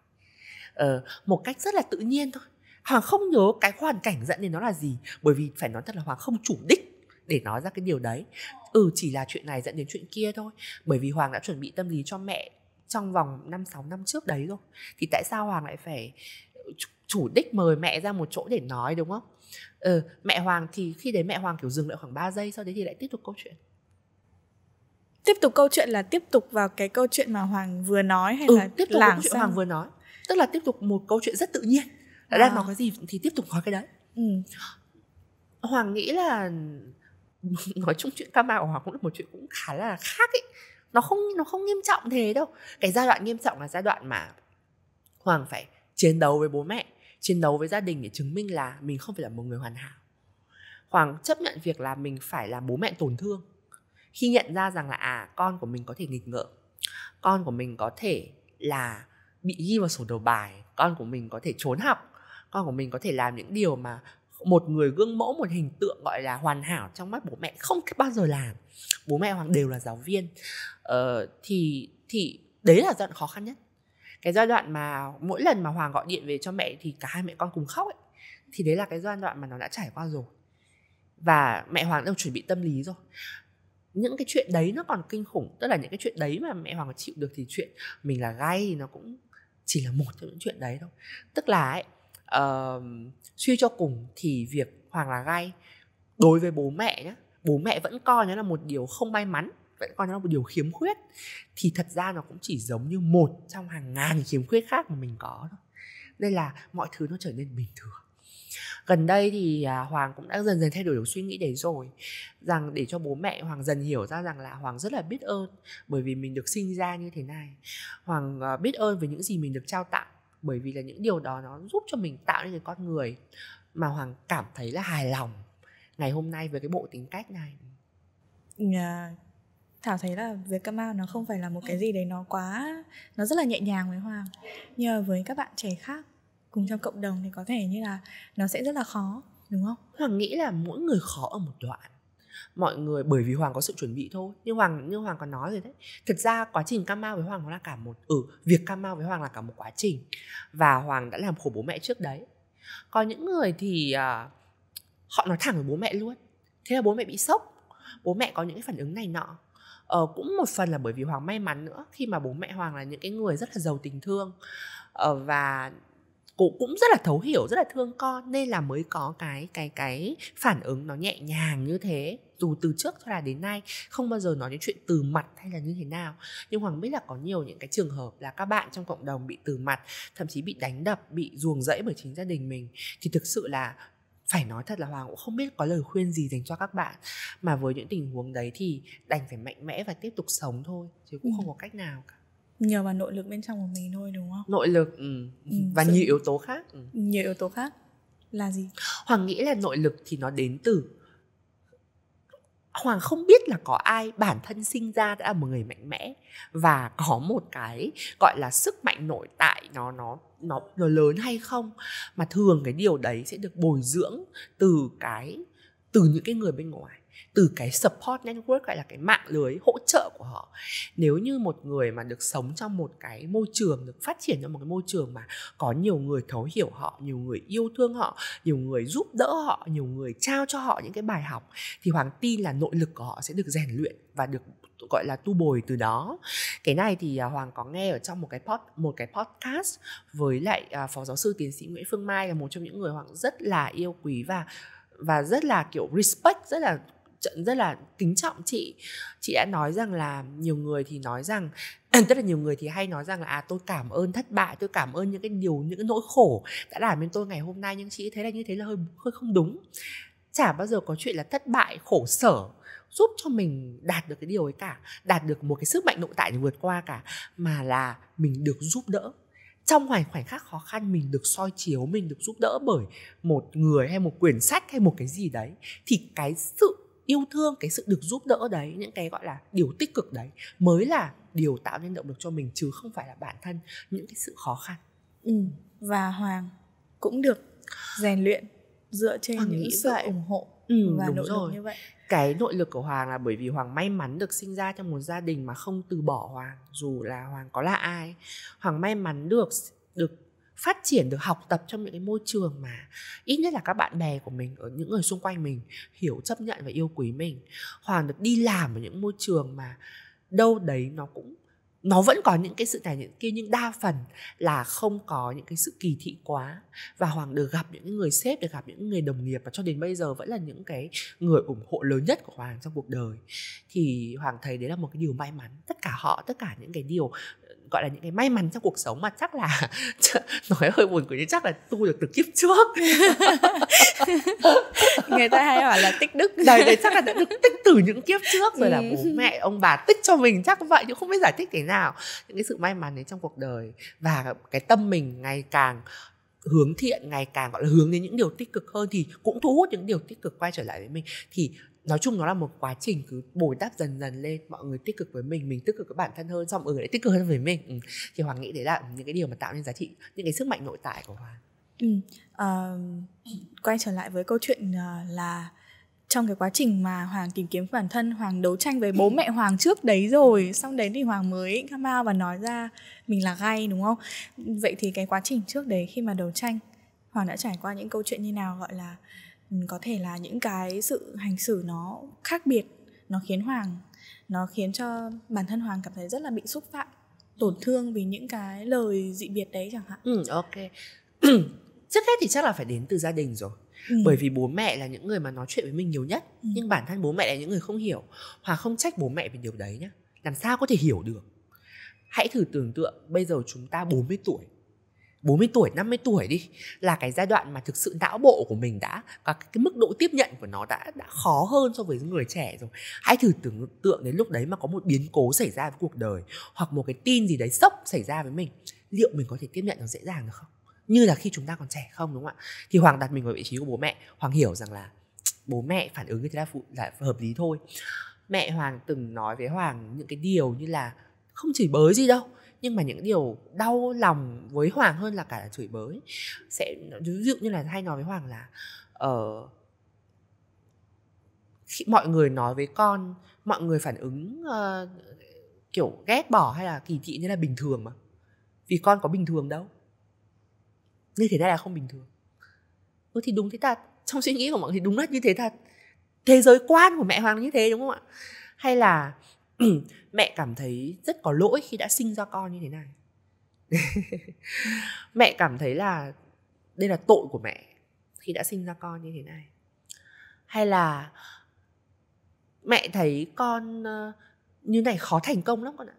Ờ, một cách rất là tự nhiên thôi. Hoàng không nhớ cái hoàn cảnh dẫn đến nó là gì bởi vì phải nói thật là Hoàng không chủ đích để nói ra cái điều đấy. Ừ chỉ là chuyện này dẫn đến chuyện kia thôi. Bởi vì Hoàng đã chuẩn bị tâm lý cho mẹ trong vòng 5-6 năm trước đấy rồi. Thì tại sao Hoàng lại phải chủ- đích mời mẹ ra một chỗ để nói đúng không? Ừ, mẹ Hoàng thì khi đấy mẹ Hoàng kiểu dừng lại khoảng 3 giây sau đấy thì lại tiếp tục câu chuyện. Tiếp tục câu chuyện là tiếp tục vào cái câu chuyện mà Hoàng vừa nói hay ừ, là tiếp tục lảng câu chuyện sang? Hoàng vừa nói tức là tiếp tục một câu chuyện rất tự nhiên đã À. đang nói cái gì thì tiếp tục nói cái đấy ừ. Hoàng nghĩ là *laughs* nói chung chuyện Kama của Hoàng cũng là một chuyện cũng khá là khác ấy. Nó không nó không nghiêm trọng thế đâu. Cái giai đoạn nghiêm trọng là giai đoạn mà Hoàng phải chiến đấu với bố mẹ, chiến đấu với gia đình để chứng minh là mình không phải là một người hoàn hảo. Hoàng chấp nhận việc là mình phải làm bố mẹ tổn thương. Khi nhận ra rằng là à con của mình có thể nghịch ngợm, con của mình có thể là bị ghi vào sổ đầu bài, con của mình có thể trốn học, con của mình có thể làm những điều mà một người gương mẫu một hình tượng gọi là hoàn hảo trong mắt bố mẹ không bao giờ làm. Bố mẹ hoàng đều là giáo viên. Ờ, thì thì đấy là giai đoạn khó khăn nhất. Cái giai đoạn mà mỗi lần mà hoàng gọi điện về cho mẹ thì cả hai mẹ con cùng khóc ấy thì đấy là cái giai đoạn mà nó đã trải qua rồi. Và mẹ hoàng đang chuẩn bị tâm lý rồi. Những cái chuyện đấy nó còn kinh khủng tức là những cái chuyện đấy mà mẹ hoàng chịu được thì chuyện mình là gay thì nó cũng chỉ là một trong những chuyện đấy thôi. Tức là ấy uh, suy cho cùng thì việc hoàng là gay đối với bố mẹ nhé bố mẹ vẫn coi nó là một điều không may mắn vẫn coi nó là một điều khiếm khuyết thì thật ra nó cũng chỉ giống như một trong hàng ngàn khiếm khuyết khác mà mình có thôi. Nên là mọi thứ nó trở nên bình thường gần đây thì à, hoàng cũng đã dần dần thay đổi được suy nghĩ đấy rồi rằng để cho bố mẹ hoàng dần hiểu ra rằng là hoàng rất là biết ơn bởi vì mình được sinh ra như thế này. Hoàng à, biết ơn với những gì mình được trao tặng bởi vì là những điều đó nó giúp cho mình tạo nên cái con người mà hoàng cảm thấy là hài lòng ngày hôm nay với cái bộ tính cách này. À, thảo thấy là việc come out nó không phải là một cái gì đấy nó quá nó rất là nhẹ nhàng với hoàng. Nhưng mà với các bạn trẻ khác cùng trong cộng đồng thì có thể như là nó sẽ rất là khó đúng không? Hoàng nghĩ là mỗi người khó ở một đoạn. Mọi người bởi vì hoàng có sự chuẩn bị thôi. Như hoàng như hoàng còn nói rồi đấy. Thực ra quá trình cam mau với hoàng nó là cả một ừ việc cam mau với hoàng là cả một quá trình. Và hoàng đã làm khổ bố mẹ trước đấy. Có những người thì uh, họ nói thẳng với bố mẹ luôn. Thế là bố mẹ bị sốc. Bố mẹ có những cái phản ứng này nọ. Ờ, cũng một phần là bởi vì hoàng may mắn nữa. Khi mà bố mẹ hoàng là những cái người rất là giàu tình thương. Ờ, và cũng cũng rất là thấu hiểu rất là thương con nên là mới có cái cái cái phản ứng nó nhẹ nhàng như thế. Dù từ trước cho là đến nay không bao giờ nói những chuyện từ mặt hay là như thế nào. Nhưng hoàng biết là có nhiều những cái trường hợp là các bạn trong cộng đồng bị từ mặt thậm chí bị đánh đập bị ruồng rẫy bởi chính gia đình mình. Thì thực sự là phải nói thật là hoàng cũng không biết có lời khuyên gì dành cho các bạn. Mà với những tình huống đấy thì đành phải mạnh mẽ và tiếp tục sống thôi chứ cũng ừ. không có cách nào cả nhờ vào nội lực bên trong của mình thôi đúng không? Nội lực ừ. Ừ, và sự... nhiều yếu tố khác ừ. nhiều yếu tố khác. Là gì? Hoàng nghĩ là nội lực thì nó đến từ Hoàng không biết là có ai bản thân sinh ra đã là một người mạnh mẽ và có một cái gọi là sức mạnh nội tại nó nó nó nó lớn hay không. Mà thường cái điều đấy sẽ được bồi dưỡng từ cái từ những cái người bên ngoài từ cái support network, gọi là cái mạng lưới hỗ trợ của họ. Nếu như một người mà được sống trong một cái môi trường, được phát triển trong một cái môi trường mà có nhiều người thấu hiểu họ, nhiều người yêu thương họ, nhiều người giúp đỡ họ, nhiều người trao cho họ những cái bài học, thì hoàng tin là nội lực của họ sẽ được rèn luyện và được, gọi là, tu bồi từ đó. Cái này thì à, hoàng có nghe ở trong một cái pod, một cái podcast với lại à, phó giáo sư tiến sĩ nguyễn phương mai là một trong những người hoàng rất là yêu quý và và rất là, kiểu, respect, rất là rất là kính trọng chị. Chị đã nói rằng là nhiều người thì nói rằng, *clears throat* tức là nhiều người thì hay nói rằng là à tôi cảm ơn thất bại, tôi cảm ơn những cái điều, những cái nỗi khổ đã làm nên tôi ngày hôm nay. Nhưng chị thấy là như thế là hơi hơi không đúng. Chả bao giờ có chuyện là thất bại, khổ sở giúp cho mình đạt được cái điều ấy cả, đạt được một cái sức mạnh nội tại để vượt qua cả, mà là mình được giúp đỡ. Trong hoàn khoảnh khắc khó khăn, mình được soi chiếu, mình được giúp đỡ bởi một người hay một quyển sách hay một cái gì đấy, thì cái sự yêu thương cái sự được giúp đỡ đấy những cái gọi là điều tích cực đấy mới là điều tạo nên động lực cho mình chứ không phải là bản thân những cái sự khó khăn ừ. và hoàng cũng được rèn luyện dựa trên hoàng những sự vậy. ủng hộ ừ, và nội rồi. lực như vậy cái nội lực của hoàng là bởi vì hoàng may mắn được sinh ra trong một gia đình mà không từ bỏ hoàng dù là hoàng có là ai hoàng may mắn được được phát triển được học tập trong những cái môi trường mà ít nhất là các bạn bè của mình, ở những người xung quanh mình hiểu, chấp nhận và yêu quý mình. Hoàng được đi làm ở những môi trường mà đâu đấy nó cũng, nó vẫn có những cái sự này những kia, nhưng đa phần là không có những cái sự kỳ thị quá. Và hoàng được gặp những người sếp, được gặp những người đồng nghiệp và cho đến bây giờ vẫn là những cái người ủng hộ lớn nhất của hoàng trong cuộc đời. Thì hoàng thấy đấy là một cái điều may mắn. Tất cả họ, tất cả những cái điều gọi là những cái may mắn trong cuộc sống mà chắc là *laughs* nói hơi buồn cười nhưng chắc là tu được từ kiếp trước. *laughs* Người ta hay hỏi là tích đức. Đấy, đấy chắc là đã được tích từ những kiếp trước rồi là bố mẹ ông bà tích cho mình chắc vậy chứ không biết giải thích thế nào. Những cái sự may mắn đấy trong cuộc đời và cái tâm mình ngày càng hướng thiện ngày càng gọi là hướng đến những điều tích cực hơn thì cũng thu hút những điều tích cực quay trở lại với mình. Thì nói chung nó là một quá trình cứ bồi đắp dần dần lên mọi người tích cực với mình mình tích cực với bản thân hơn xong mọi người lại tích cực hơn với mình ừ. thì hoàng nghĩ đấy là những cái điều mà tạo nên giá trị những cái sức mạnh nội tại của hoàng ừ. à, quay trở lại với câu chuyện ờ, là trong cái quá trình mà hoàng tìm kiếm bản thân hoàng đấu tranh với bố mẹ hoàng trước đấy rồi xong đấy thì hoàng mới come out và nói ra mình là gay đúng không vậy thì cái quá trình trước đấy khi mà đấu tranh hoàng đã trải qua những câu chuyện như nào gọi là có thể là những cái sự hành xử nó khác biệt nó khiến hoàng nó khiến cho bản thân hoàng cảm thấy rất là bị xúc phạm tổn thương vì những cái lời dị biệt đấy chẳng hạn. Ừ ok. *clears throat* Trước hết thì chắc là phải đến từ gia đình rồi. Ừ. bởi vì bố mẹ là những người mà nói chuyện với mình nhiều nhất ừ. nhưng bản thân bố mẹ là những người không hiểu hoặc không trách bố mẹ về điều đấy nhá. Làm sao có thể hiểu được? Hãy thử tưởng tượng bây giờ chúng ta 40 tuổi 40 tuổi, 50 tuổi đi là cái giai đoạn mà thực sự não bộ của mình đã và cái mức độ tiếp nhận của nó đã đã khó hơn so với người trẻ rồi. Hãy thử tưởng tượng đến lúc đấy mà có một biến cố xảy ra với cuộc đời hoặc một cái tin gì đấy sốc xảy ra với mình, liệu mình có thể tiếp nhận nó dễ dàng được không? Như là khi chúng ta còn trẻ không đúng không ạ? Thì Hoàng đặt mình vào vị trí của bố mẹ, Hoàng hiểu rằng là *tsk* bố mẹ phản ứng như thế là, phụ, là hợp lý thôi mẹ hoàng từng nói với hoàng những cái điều như là không chỉ bới gì đâu nhưng mà những điều đau lòng với hoàng hơn là cả là chửi bới. Sẽ ví dụ như là hay nói với hoàng là ở uh, khi mọi người nói với con mọi người phản ứng uh, kiểu ghét bỏ hay là kỳ thị như là bình thường mà. Vì con có bình thường đâu. Như thế này là không bình thường. Ừ thì đúng thế thật. Trong suy nghĩ của mọi người thì đúng là như thế thật. Thế giới quan của mẹ hoàng như thế đúng không ạ? Hay là *clears throat* mẹ cảm thấy rất có lỗi khi đã sinh ra con như thế này. *laughs* Mẹ cảm thấy là đây là tội của mẹ khi đã sinh ra con như thế này. Hay là mẹ thấy con ờ, như này khó thành công lắm con ạ.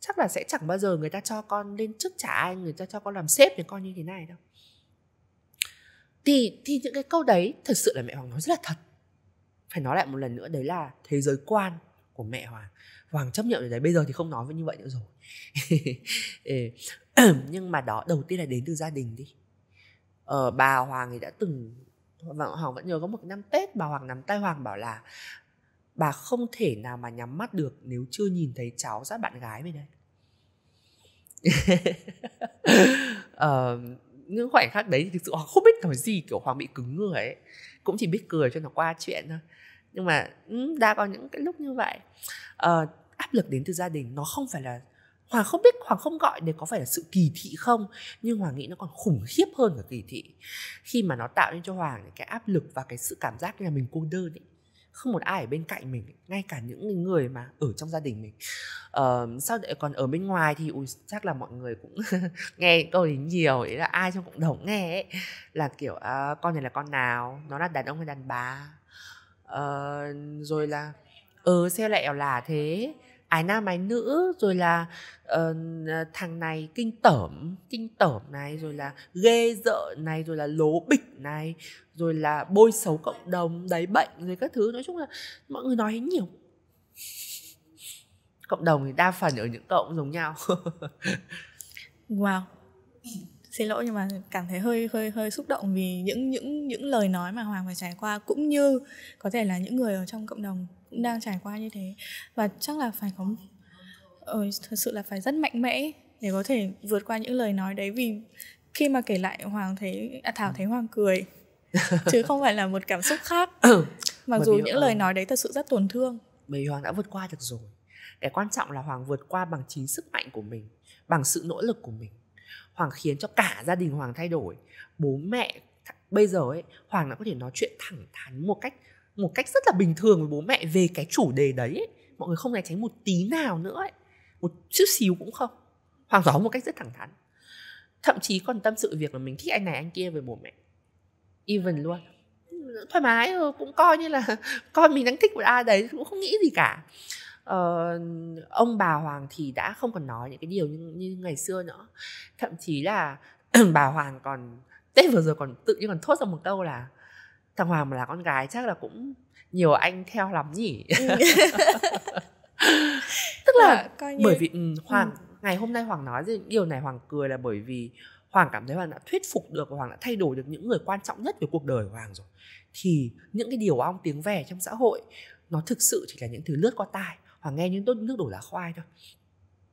Chắc là sẽ chẳng bao giờ người ta cho con lên chức trả ai, người ta cho con làm sếp với con như thế này đâu. Thì thì những cái câu đấy thật sự là mẹ hoàng nói rất là thật. Phải nói lại một lần nữa, đấy là thế giới quan của mẹ hoàng. Hoàng chấp nhận điều đấy bây giờ thì không nói với như vậy nữa rồi. *laughs* *clears throat* Nhưng mà đó đầu tiên là đến từ gia đình đi. Ờ, bà hoàng thì đã từng hoàng vẫn nhớ có một năm tết bà hoàng nắm tay hoàng bảo là bà không thể nào mà nhắm mắt được nếu chưa nhìn thấy cháu dắt bạn gái về đây. *laughs* Ờ, những khoảnh khắc đấy thì thực sự hoàng không biết nói gì kiểu hoàng bị cứng người ấy. Cũng chỉ biết cười cho nó qua chuyện thôi nhưng mà ừ, đã có những cái lúc như vậy. Uh, áp lực đến từ gia đình nó không phải là Hoàng không biết Hoàng không gọi để có phải là sự kỳ thị không Nhưng Hoàng nghĩ nó còn khủng khiếp hơn cả kỳ thị. Khi mà nó tạo nên cho Hoàng cái áp lực và cái sự cảm giác như là mình cô đơn ấy. Không một ai ở bên cạnh mình ngay cả những người mà ở trong gia đình mình. Uh, sau đấy còn ở bên ngoài thì ui, chắc là mọi người cũng *laughs* nghe câu đấy nhiều ấy là ai trong cộng đồng nghe ấy. Là kiểu uh, con này là con nào? Nó là đàn ông hay đàn bà? Uh, rồi là ừ sao lại là thế ái nam ái nữ rồi là uh, thằng này kinh tởm kinh tởm này rồi là ghê dợ này rồi là lố bịch này rồi là bôi xấu cộng đồng đấy bệnh rồi các thứ. Nói chung là mọi người nói nhiều. Cộng đồng thì đa phần ở những cộng giống nhau. *laughs* Wow xin lỗi nhưng mà cảm thấy hơi hơi hơi xúc động vì những những những lời nói mà hoàng phải trải qua cũng như có thể là những người ở trong cộng đồng cũng đang trải qua như thế. Và chắc là phải có ừ, thật sự là phải rất mạnh mẽ để có thể vượt qua những lời nói đấy vì khi mà kể lại hoàng thấy à, thảo thấy hoàng cười. *laughs* Chứ không phải là một cảm xúc khác. Ừ. mặc dù những lời nói đấy thật sự rất tổn thương. bởi hoàng đã vượt qua được rồi. Cái quan trọng là hoàng vượt qua bằng chính sức mạnh của mình bằng sự nỗ lực của mình hoàng khiến cho cả gia đình hoàng thay đổi. Bố mẹ bây giờ ấy, hoàng đã có thể nói chuyện thẳng thắn một cách một cách rất là bình thường với bố mẹ về cái chủ đề đấy ấy. mọi người không né tránh một tí nào nữa ấy. một chút xíu cũng không. Hoàng nói một cách rất thẳng thắn. Thậm chí còn tâm sự việc là mình thích anh này, anh kia với bố mẹ. Even luôn. Thoải mái ờ, cũng coi như là *laughs* coi mình đang thích một ai đấy, cũng không nghĩ gì cả ờ, ông bà hoàng thì đã không còn nói những cái điều như, như ngày xưa nữa thậm chí là *clears throat* bà hoàng còn tết vừa rồi còn tự nhiên còn thốt ra một câu là thằng hoàng mà là con gái chắc là cũng nhiều anh theo lắm nhỉ ừ. *laughs* *laughs* tức là à, như... bởi vì um, hoàng ừ. ngày hôm nay hoàng nói điều này hoàng cười là bởi vì hoàng cảm thấy hoàng đã thuyết phục được và hoàng đã thay đổi được những người quan trọng nhất về cuộc đời của hoàng rồi thì những cái điều ong tiếng vẻ trong xã hội nó thực sự chỉ là những thứ lướt qua tai hoàng nghe những tốt nước đổ lá khoai thôi.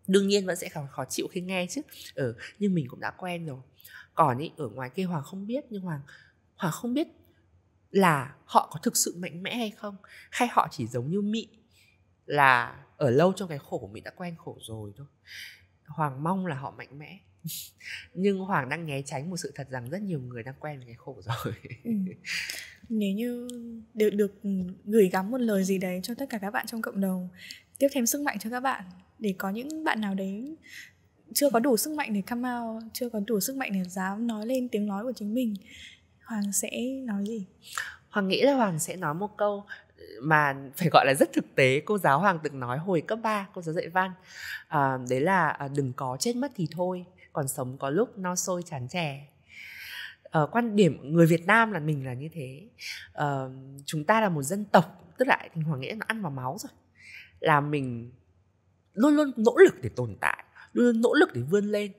Đương nhiên vẫn sẽ còn khó chịu khi nghe chứ. Ừ, nhưng mình cũng đã quen rồi. Còn ý ở ngoài kia hoàng không biết nhưng hoàng hoàng không biết là họ có thực sự mạnh mẽ hay không hay họ chỉ giống như mị là ở lâu trong cái khổ của mình đã quen khổ rồi thôi. Hoàng mong là họ mạnh mẽ nhưng hoàng đang né tránh một sự thật rằng rất nhiều người đang quen với cái khổ rồi ừ. nếu như được được gửi gắm một lời gì đấy cho tất cả các bạn trong cộng đồng tiếp thêm sức mạnh cho các bạn để có những bạn nào đấy chưa có đủ sức mạnh để come out chưa có đủ sức mạnh để dám nói lên tiếng nói của chính mình hoàng sẽ nói gì hoàng nghĩ là hoàng sẽ nói một câu mà phải gọi là rất thực tế. Cô giáo hoàng từng nói hồi cấp 3 cô giáo dạy văn à, đấy là à, đừng có chết mất thì thôi còn sống có lúc no sôi chán chè. À, quan điểm người Việt Nam là mình là như thế. À, chúng ta là một dân tộc tức là hoàng nghĩa nó ăn vào máu rồi là mình luôn luôn nỗ lực để tồn tại luôn luôn nỗ lực để vươn lên.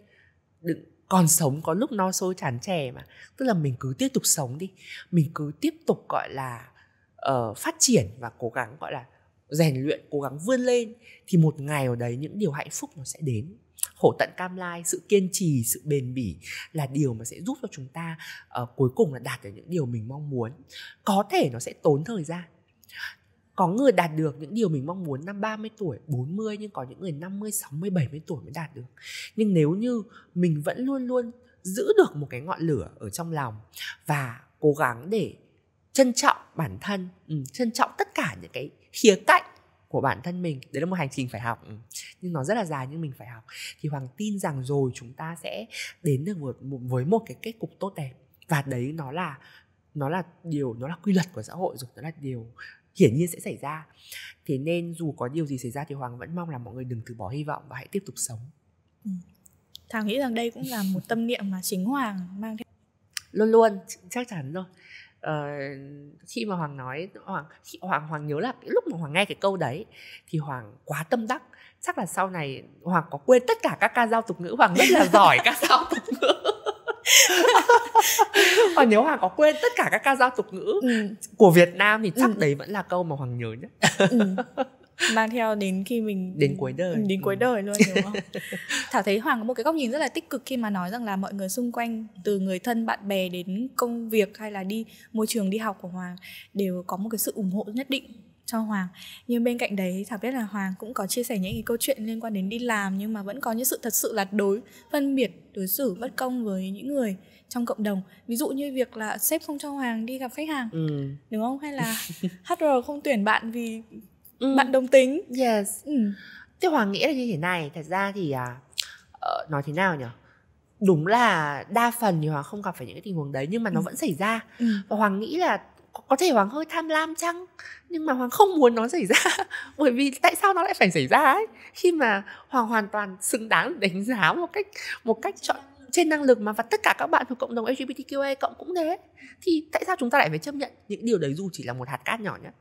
Đừng còn sống có lúc no sôi chán chè mà tức là mình cứ tiếp tục sống đi mình cứ tiếp tục gọi là uh, phát triển và cố gắng gọi là rèn luyện cố gắng vươn lên thì một ngày ở đấy những điều hạnh phúc nó sẽ đến. Khổ tận cam lai sự kiên trì sự bền bỉ là điều mà sẽ giúp cho chúng ta uh, cuối cùng là đạt được những điều mình mong muốn. Có thể nó sẽ tốn thời gian. Có người đạt được những điều mình mong muốn năm 30 tuổi, 40 nhưng có những người 50, 60, 70 tuổi mới đạt được. Nhưng nếu như mình vẫn luôn luôn giữ được một cái ngọn lửa ở trong lòng và cố gắng để trân trọng bản thân, ừ, trân trọng tất cả những cái khía cạnh của bản thân mình. Đấy là một hành trình phải học ừ. nhưng nó rất là dài nhưng mình phải học. Thì hoàng tin rằng rồi chúng ta sẽ đến được một, một với một cái kết cục tốt đẹp. Và đấy nó là nó là điều nó là quy luật của xã hội rồi nó là điều hiển nhiên sẽ xảy ra. Thế nên dù có điều gì xảy ra thì hoàng vẫn mong là mọi người đừng từ bỏ hy vọng và hãy tiếp tục sống. Ừ. thảo nghĩ rằng đây cũng là một tâm niệm mà chính hoàng mang theo. Luôn luôn chắc chắn rồi uh, khi mà hoàng nói hoàng khi hoàng hoàng nhớ là cái lúc mà hoàng nghe cái câu đấy thì hoàng quá tâm đắc chắc là sau này hoàng có quên tất cả các ca dao tục ngữ hoàng rất là giỏi ca *laughs* dao tục ngữ *laughs* còn nếu hoàng có quên tất cả các ca dao tục ngữ ừ. của việt nam thì chắc ừ. đấy vẫn là câu mà hoàng nhớ nhất ừ *laughs* mang theo đến khi mình đến cuối đời đến cuối ừ. đời luôn đúng không *laughs* thảo thấy hoàng có một cái góc nhìn rất là tích cực khi mà nói rằng là mọi người xung quanh từ người thân bạn bè đến công việc hay là đi môi trường đi học của hoàng đều có một cái sự ủng hộ nhất định cho Hoàng Nhưng bên cạnh đấy Thảo biết là Hoàng cũng có chia sẻ những cái câu chuyện liên quan đến đi làm Nhưng mà vẫn có những sự thật sự là đối phân biệt đối xử bất công với những người trong cộng đồng Ví dụ như việc là sếp không cho Hoàng đi gặp khách hàng ừ. Đúng không? Hay là *laughs* HR không tuyển bạn vì ừ. bạn đồng tính. Yes. Ừ. thế hoàng nghĩ là như thế này thật ra thì à, uh, nói thế nào nhỉ? Đúng là đa phần thì hoàng không gặp phải những cái tình huống đấy nhưng mà nó ừ. vẫn xảy ra. Ừ. và hoàng nghĩ là có thể hoàng hơi tham lam chăng? Nhưng mà hoàng không muốn nó xảy ra. *laughs* Bởi vì tại sao nó lại phải xảy ra ấy? Khi mà hoàng hoàn toàn xứng đáng đánh giá một cách một cách chọn trên năng lực mà và tất cả các bạn thuộc cộng đồng LGBTQA cộng cũng thế. Thì tại sao chúng ta lại phải chấp nhận những điều đấy dù chỉ là một hạt cát nhỏ nhất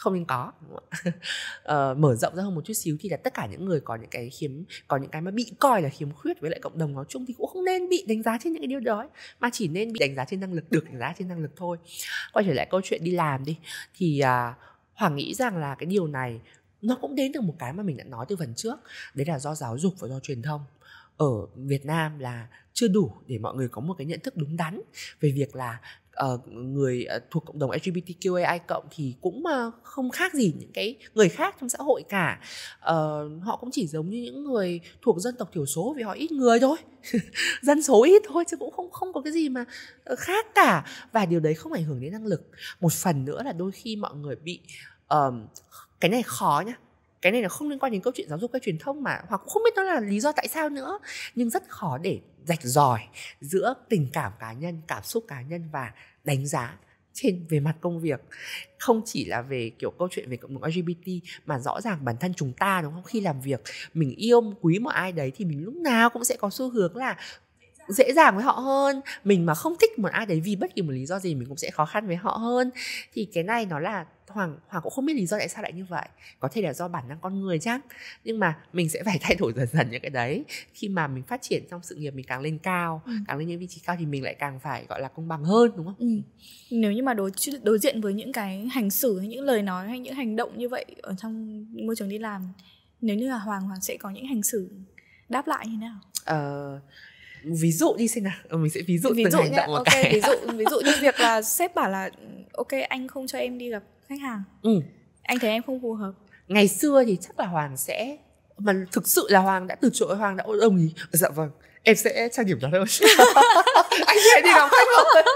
không nên có uh, *laughs* mở rộng ra hơn một chút xíu thì là tất cả những người có những cái khiếm có những cái mà bị coi là khiếm khuyết với lại cộng đồng nói chung thì cũng không nên bị đánh giá trên những cái điều đó mà chỉ nên bị đánh giá trên năng lực được đánh giá trên năng lực thôi. Quay trở lại câu chuyện đi làm đi thì uh, hoàng nghĩ rằng là cái điều này nó cũng đến từ một cái mà mình đã nói từ phần trước đấy là do giáo dục và do truyền thông. Ở Việt Nam là chưa đủ để mọi người có một cái nhận thức đúng đắn về việc là uh, người uh, thuộc cộng đồng LGBTQAI cộng thì cũng uh, không khác gì những cái người khác trong xã hội cả. Uh, họ cũng chỉ giống như những người thuộc dân tộc thiểu số vì họ ít người thôi. *laughs* Dân số ít thôi chứ cũng không không có cái gì mà khác cả. Và điều đấy không ảnh hưởng đến năng lực. Một phần nữa là đôi khi mọi người bị uh, cái này khó nhá. Cái này là không liên quan đến câu chuyện giáo dục hay truyền thông mà hoặc không biết nó là lý do tại sao nữa. Nhưng rất khó để rạch ròi giữa tình cảm cá nhân cảm xúc cá nhân và đánh giá trên, về mặt công việc. Không chỉ là về, kiểu, câu chuyện về cộng đồng LGBT mà rõ ràng bản thân chúng ta, đúng không? Khi làm việc, mình yêu, quý một ai đấy thì mình lúc nào cũng sẽ có xu hướng là dễ dàng với họ hơn. Mình mà không thích một ai đấy vì bất kỳ một lý do gì mình cũng sẽ khó khăn với họ hơn. Thì cái này nó là hoàng hoàng cũng không biết lý do tại sao lại như vậy. Có thể là do bản năng con người chắc nhưng mà mình sẽ phải *laughs* thay đổi dần dần những cái đấy. Khi mà mình phát triển trong sự nghiệp mình càng lên cao ừ. càng lên những vị trí cao thì mình lại càng phải gọi là công bằng hơn đúng không? Ừ. nếu như mà đối đối diện với những cái hành xử hay những lời nói hay những hành động như vậy ở trong môi trường đi làm nếu như là hoàng hoàng sẽ có những hành xử đáp lại như nào? Ờ ví dụ đi xem nào. Ừ, mình sẽ ví dụ ví dụ hành động một okay, cái ví dụ *laughs* ví dụ như việc là sếp bảo là ok anh không cho em đi gặp khách hàng. Ừ. anh thấy em không phù hợp. Ngày xưa thì chắc là hoàng sẽ mà thực sự là hoàng đã từ chối hoàng đã đồng ý. Dạ vâng em sẽ trang điểm cho thôi. *laughs* Anh sẽ đi gặp khách rồi *laughs*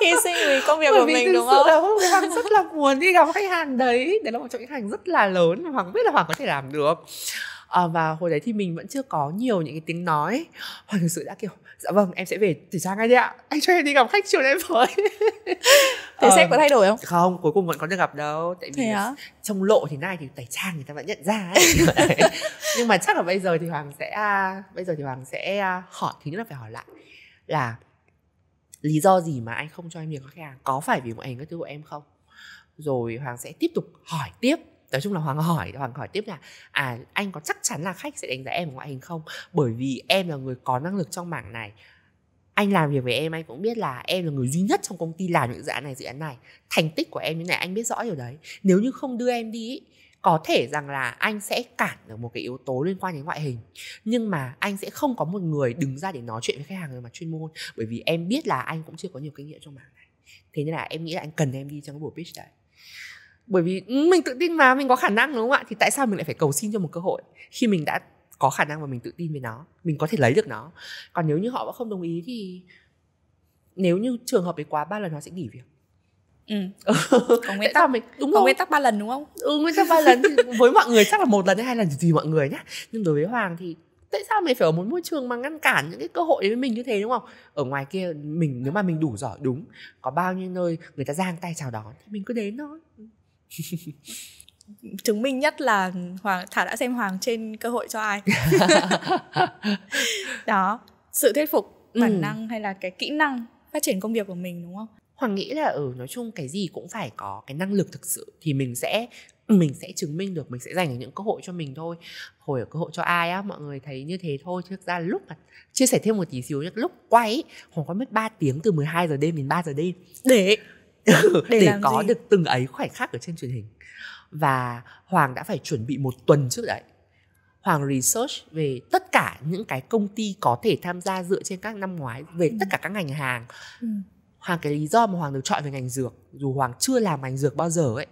hy sinh vì công việc Bởi của mình đúng không? Là Hoàng rất là muốn đi gặp khách hàng đấy. Đấy là một trong những hàng rất là lớn Hoàng biết là Hoàng có thể làm được à, và hồi đấy thì mình vẫn chưa có nhiều những cái tiếng nói. Hoàng thực sự đã kiểu dạ vâng em sẽ về từ trang ngay đi ạ. Anh cho em đi gặp khách chiều nay với. *laughs* Thế sếp có thay đổi không? Không cuối cùng vẫn có được gặp đâu. Tại vì trong lộ thì nay thì tẩy trang người ta vẫn nhận ra ấy. *laughs* nhưng mà chắc là bây giờ thì hoàng sẽ à, bây giờ thì hoàng sẽ à, hỏi thứ nhất là phải hỏi lại là lý do gì mà anh không cho em việc khách hàng? Có phải vì ngoại hình các thứ của em không? Rồi hoàng sẽ tiếp tục hỏi tiếp nói chung là hoàng hỏi hoàng hỏi tiếp là à anh có chắc chắn là khách sẽ đánh giá em ngoại hình không? Bởi vì em là người có năng lực trong mảng này. Anh làm việc với em, anh cũng biết là em là người duy nhất trong công ty làm những dự án này, dự án này. Thành tích của em như này, anh biết rõ điều đấy. Nếu như không đưa em đi có thể rằng là anh sẽ cản được một cái yếu tố liên quan đến ngoại hình. Nhưng mà anh sẽ không có một người đứng ra để nói chuyện với khách hàng về mặt chuyên môn, bởi vì em biết là anh cũng chưa có nhiều kinh nghiệm trong mảng này. Thế nên là em nghĩ là anh cần em đi trong cái buổi pitch đấy bởi vì ừ, mình tự tin mà mình có khả năng đúng không ạ? Thì tại sao mình lại phải cầu xin cho một cơ hội khi mình đã có khả năng và mình tự tin về nó? Mình có thể lấy được nó. Còn nếu như họ vẫn không đồng ý thì nếu như trường hợp ấy quá ba lần họ sẽ nghỉ việc. Ừ. *laughs* có nguyên tắc. mình đúng có nguyên tắc ba lần đúng không? Ừ nguyên tắc ba lần với mọi người chắc là một lần hay hai lần tùy mọi người nhá. Nhưng đối với hoàng thì tại sao mày phải ở một môi trường mà ngăn cản những cái cơ hội đến với mình như thế đúng không? Ở ngoài kia mình nếu mà mình đủ giỏi đúng có bao nhiêu nơi người ta giang tay chào đón thì mình cứ đến thôi *laughs* chứng minh nhất là hoàng thả đã xem hoàng trên cơ hội cho ai. *laughs* Đó sự thuyết phục bản ừ. năng hay là cái kỹ năng phát triển công việc của mình đúng không? Hoàng nghĩ là ở ừ, nói chung cái gì cũng phải có cái năng lực thực sự thì mình sẽ mình sẽ chứng minh được mình sẽ dành những cơ hội cho mình thôi. Hồi ở cơ hội cho ai á mọi người thấy như thế thôi. Thực ra lúc mà chia sẻ thêm một tí xíu nhé lúc quay hoàng có mất 3 tiếng từ 12 giờ đêm đến 3 giờ đêm. Để *laughs* *laughs* để, để có gì? được từng ấy khoảnh khắc ở trên truyền hình và hoàng đã phải chuẩn bị một tuần trước đấy Hoàng research về tất cả những cái công ty có thể tham gia dựa trên các năm ngoái về ừ. tất cả các ngành hàng. Ừ. Hoàng cái lý do mà Hoàng được chọn về ngành dược dù Hoàng chưa làm ngành dược bao giờ ấy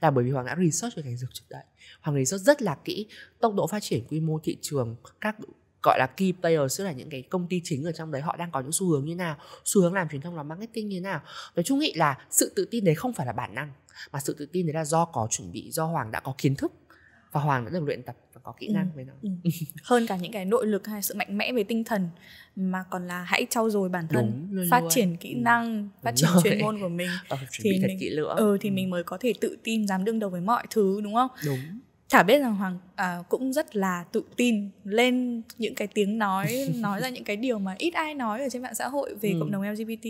là bởi vì Hoàng đã research về ngành dược trước đấy. Hoàng research rất là kỹ tốc độ phát triển quy mô thị trường các gọi là key players tức là những cái công ty chính ở trong đấy họ đang có những xu hướng như nào xu hướng làm truyền thông làm marketing như nào nói chung nghĩ là sự tự tin đấy không phải là bản năng mà sự tự tin đấy là do có chuẩn bị do hoàng đã có kiến thức và hoàng đã được luyện tập và có kỹ ừ, năng ừ, với nó ừ. hơn cả những cái nội lực hay sự mạnh mẽ về tinh thần mà còn là hãy trau dồi bản thân Đúng, phát luôn. triển kỹ ừ. năng phát triển chuyên môn của mình ờ, thì mình kỹ lưỡng. ừ thì ừ. mình mới có thể tự tin dám đương đầu với mọi thứ đúng không đúng chả biết rằng hoàng à, cũng rất là tự tin lên những cái tiếng nói *laughs* nói ra những cái điều mà ít ai nói ở trên mạng xã hội về ừ. cộng đồng lgbt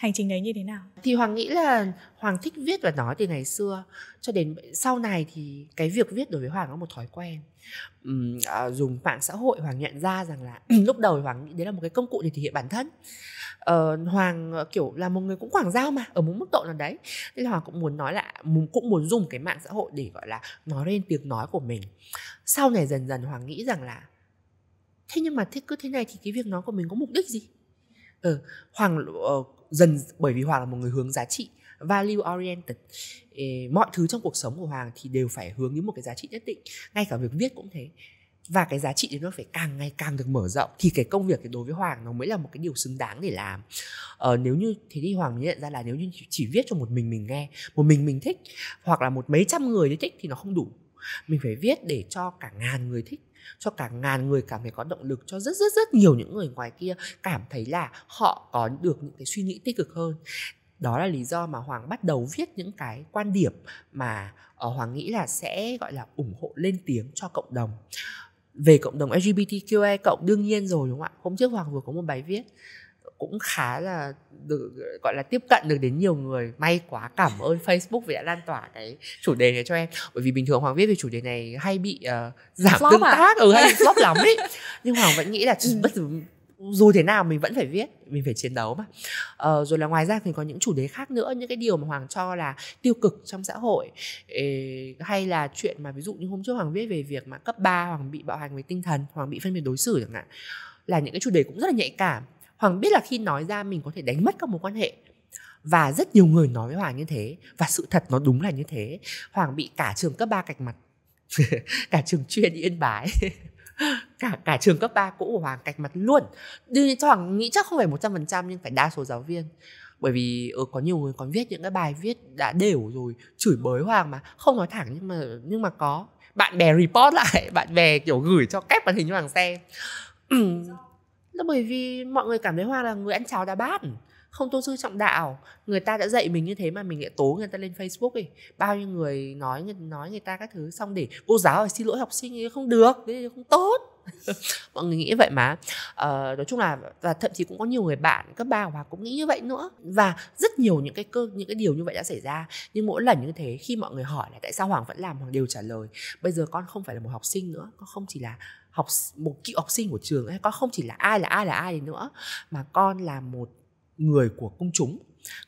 hành trình đấy như thế nào? Thì hoàng nghĩ là hoàng thích viết và nói từ ngày xưa. Cho đến sau này thì cái việc viết đối với hoàng là một thói quen. Uhm, à, dùng mạng xã hội hoàng nhận ra rằng là *clears throat* lúc đầu hoàng nghĩ đấy là một cái công cụ để thể hiện bản thân uh, hoàng ờ, kiểu là một người cũng quảng giao mà ở một mức độ nào đấy. Nên là hoàng cũng muốn nói là cũng muốn dùng cái mạng xã hội để gọi là nói lên tiếng nói của mình. Sau này dần dần hoàng nghĩ rằng là thế nhưng mà thế cứ thế này thì cái việc nói của mình có mục đích gì? Ừ, hoàng uh, dần bởi vì hoàng là một người hướng giá trị value oriented mọi thứ trong cuộc sống của hoàng thì đều phải hướng đến một cái giá trị nhất định. Ngay cả việc viết cũng thế và cái giá trị đấy nó phải càng ngày càng được mở rộng. Thì cái công việc đối với hoàng nó mới là một cái điều xứng đáng để làm. Ờ, nếu như thế thì hoàng nhận ra là nếu như chỉ viết cho một mình mình nghe một mình mình thích hoặc là một mấy trăm người thích thì nó không đủ. Mình phải viết để cho cả ngàn người thích cho cả ngàn người cảm thấy có động lực cho rất rất rất nhiều những người ngoài kia cảm thấy là họ có được những cái suy nghĩ tích cực hơn. Đó là lý do mà hoàng bắt đầu viết những cái quan điểm mà uh, hoàng nghĩ là sẽ gọi là ủng hộ lên tiếng cho cộng đồng về cộng đồng LGBTQI cộng đương nhiên rồi đúng không ạ hôm trước hoàng vừa có một bài viết cũng khá là được gọi là tiếp cận được đến nhiều người may quá cảm ơn *laughs* Facebook vì đã lan tỏa cái chủ đề này cho em bởi vì bình thường hoàng viết về chủ đề này hay bị uh, giảm Flop tương à? tác ừ hay bị *laughs* flop lắm ấy nhưng hoàng vẫn nghĩ là ừ. bất cứ dù thế nào mình vẫn phải viết mình phải chiến đấu mà. Ờ, rồi là ngoài ra thì có những chủ đề khác nữa những cái điều mà hoàng cho là tiêu cực trong xã hội Ê, hay là chuyện mà ví dụ như hôm trước hoàng viết về việc mà cấp 3 hoàng bị bạo hành về tinh thần hoàng bị phân biệt đối xử chẳng hạn là những cái chủ đề cũng rất là nhạy cảm. Hoàng biết là khi nói ra mình có thể đánh mất các mối quan hệ. Và rất nhiều người nói với hoàng như thế và sự thật nó đúng là như thế. Hoàng bị cả trường cấp 3 cạch mặt *laughs* cả trường chuyên yên bái cả cả trường cấp 3 cũ của Hoàng cạch mặt luôn. Đương nhiên Hoàng nghĩ chắc không phải 100% nhưng phải đa số giáo viên. Bởi vì ừ, có nhiều người còn viết những cái bài viết đã đều rồi chửi bới Hoàng mà không nói thẳng nhưng mà nhưng mà có bạn bè report lại, bạn bè kiểu gửi cho kép màn hình cho Hoàng xem. *clears throat* là bởi vì mọi người cảm thấy Hoàng là người ăn cháo đá bát không tôn sư trọng đạo. Người ta đã dạy mình như thế mà mình lại tố người ta lên facebook ấy bao nhiêu người nói nói người ta các thứ xong để cô giáo xin lỗi học sinh ấy không được đấy không tốt. *laughs* Mọi người nghĩ vậy mà. Uh, nói chung là và thậm chí cũng có nhiều người bạn các bà hoặc cũng nghĩ như vậy nữa. Và rất nhiều những cái cơ những cái điều như vậy đã xảy ra. Nhưng mỗi lần như thế khi mọi người hỏi là tại sao hoàng vẫn làm hoàng đều trả lời. Bây giờ con không phải là một học sinh nữa con không chỉ là học một cựu học sinh của trường ấy con không chỉ là ai là ai là ai nữa mà con là một người của công chúng.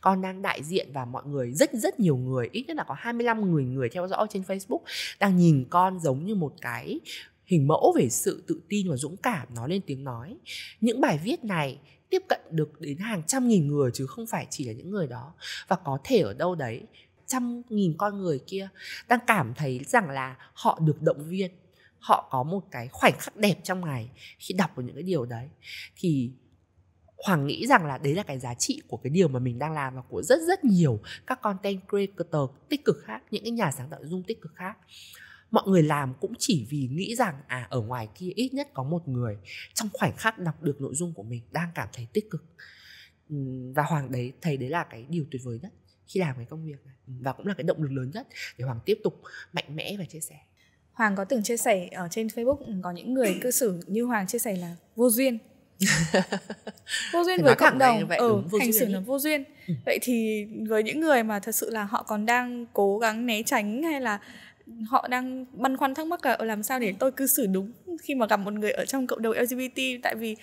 Con đang đại diện và mọi người, rất rất nhiều người, ít nhất là có 25 người người theo dõi trên Facebook, đang nhìn con giống như một cái hình mẫu về sự tự tin và dũng cảm, nói lên tiếng nói. Những bài viết này tiếp cận được đến hàng trăm nghìn người chứ không phải chỉ là những người đó. Và có thể ở đâu đấy, trăm nghìn con người kia đang cảm thấy rằng là họ được động viên, họ có một cái khoảnh khắc đẹp trong ngày khi đọc vào những cái điều đấy. Thì Hoàng nghĩ rằng là đấy là cái giá trị của cái điều mà mình đang làm và của rất rất nhiều các content creator tích cực khác, những cái nhà sáng tạo nội dung tích cực khác. Mọi người làm cũng chỉ vì nghĩ rằng à ở ngoài kia ít nhất có một người trong khoảnh khắc đọc được nội dung của mình đang cảm thấy tích cực. Và Hoàng đấy thấy đấy là cái điều tuyệt vời nhất khi làm cái công việc này và cũng là cái động lực lớn nhất để Hoàng tiếp tục mạnh mẽ và chia sẻ. Hoàng có từng chia sẻ ở trên Facebook có những người cư xử như Hoàng chia sẻ là vô duyên vô duyên với cộng đồng. vậy, ừ, hành xử nó vô duyên. Ừ. vậy thì với những người mà thật sự là họ còn đang cố gắng né tránh hay là họ đang băn khoăn thắc mắc là ờ, làm sao để tôi cư xử đúng khi mà gặp một người ở trong cộng đồng LGBT tại vì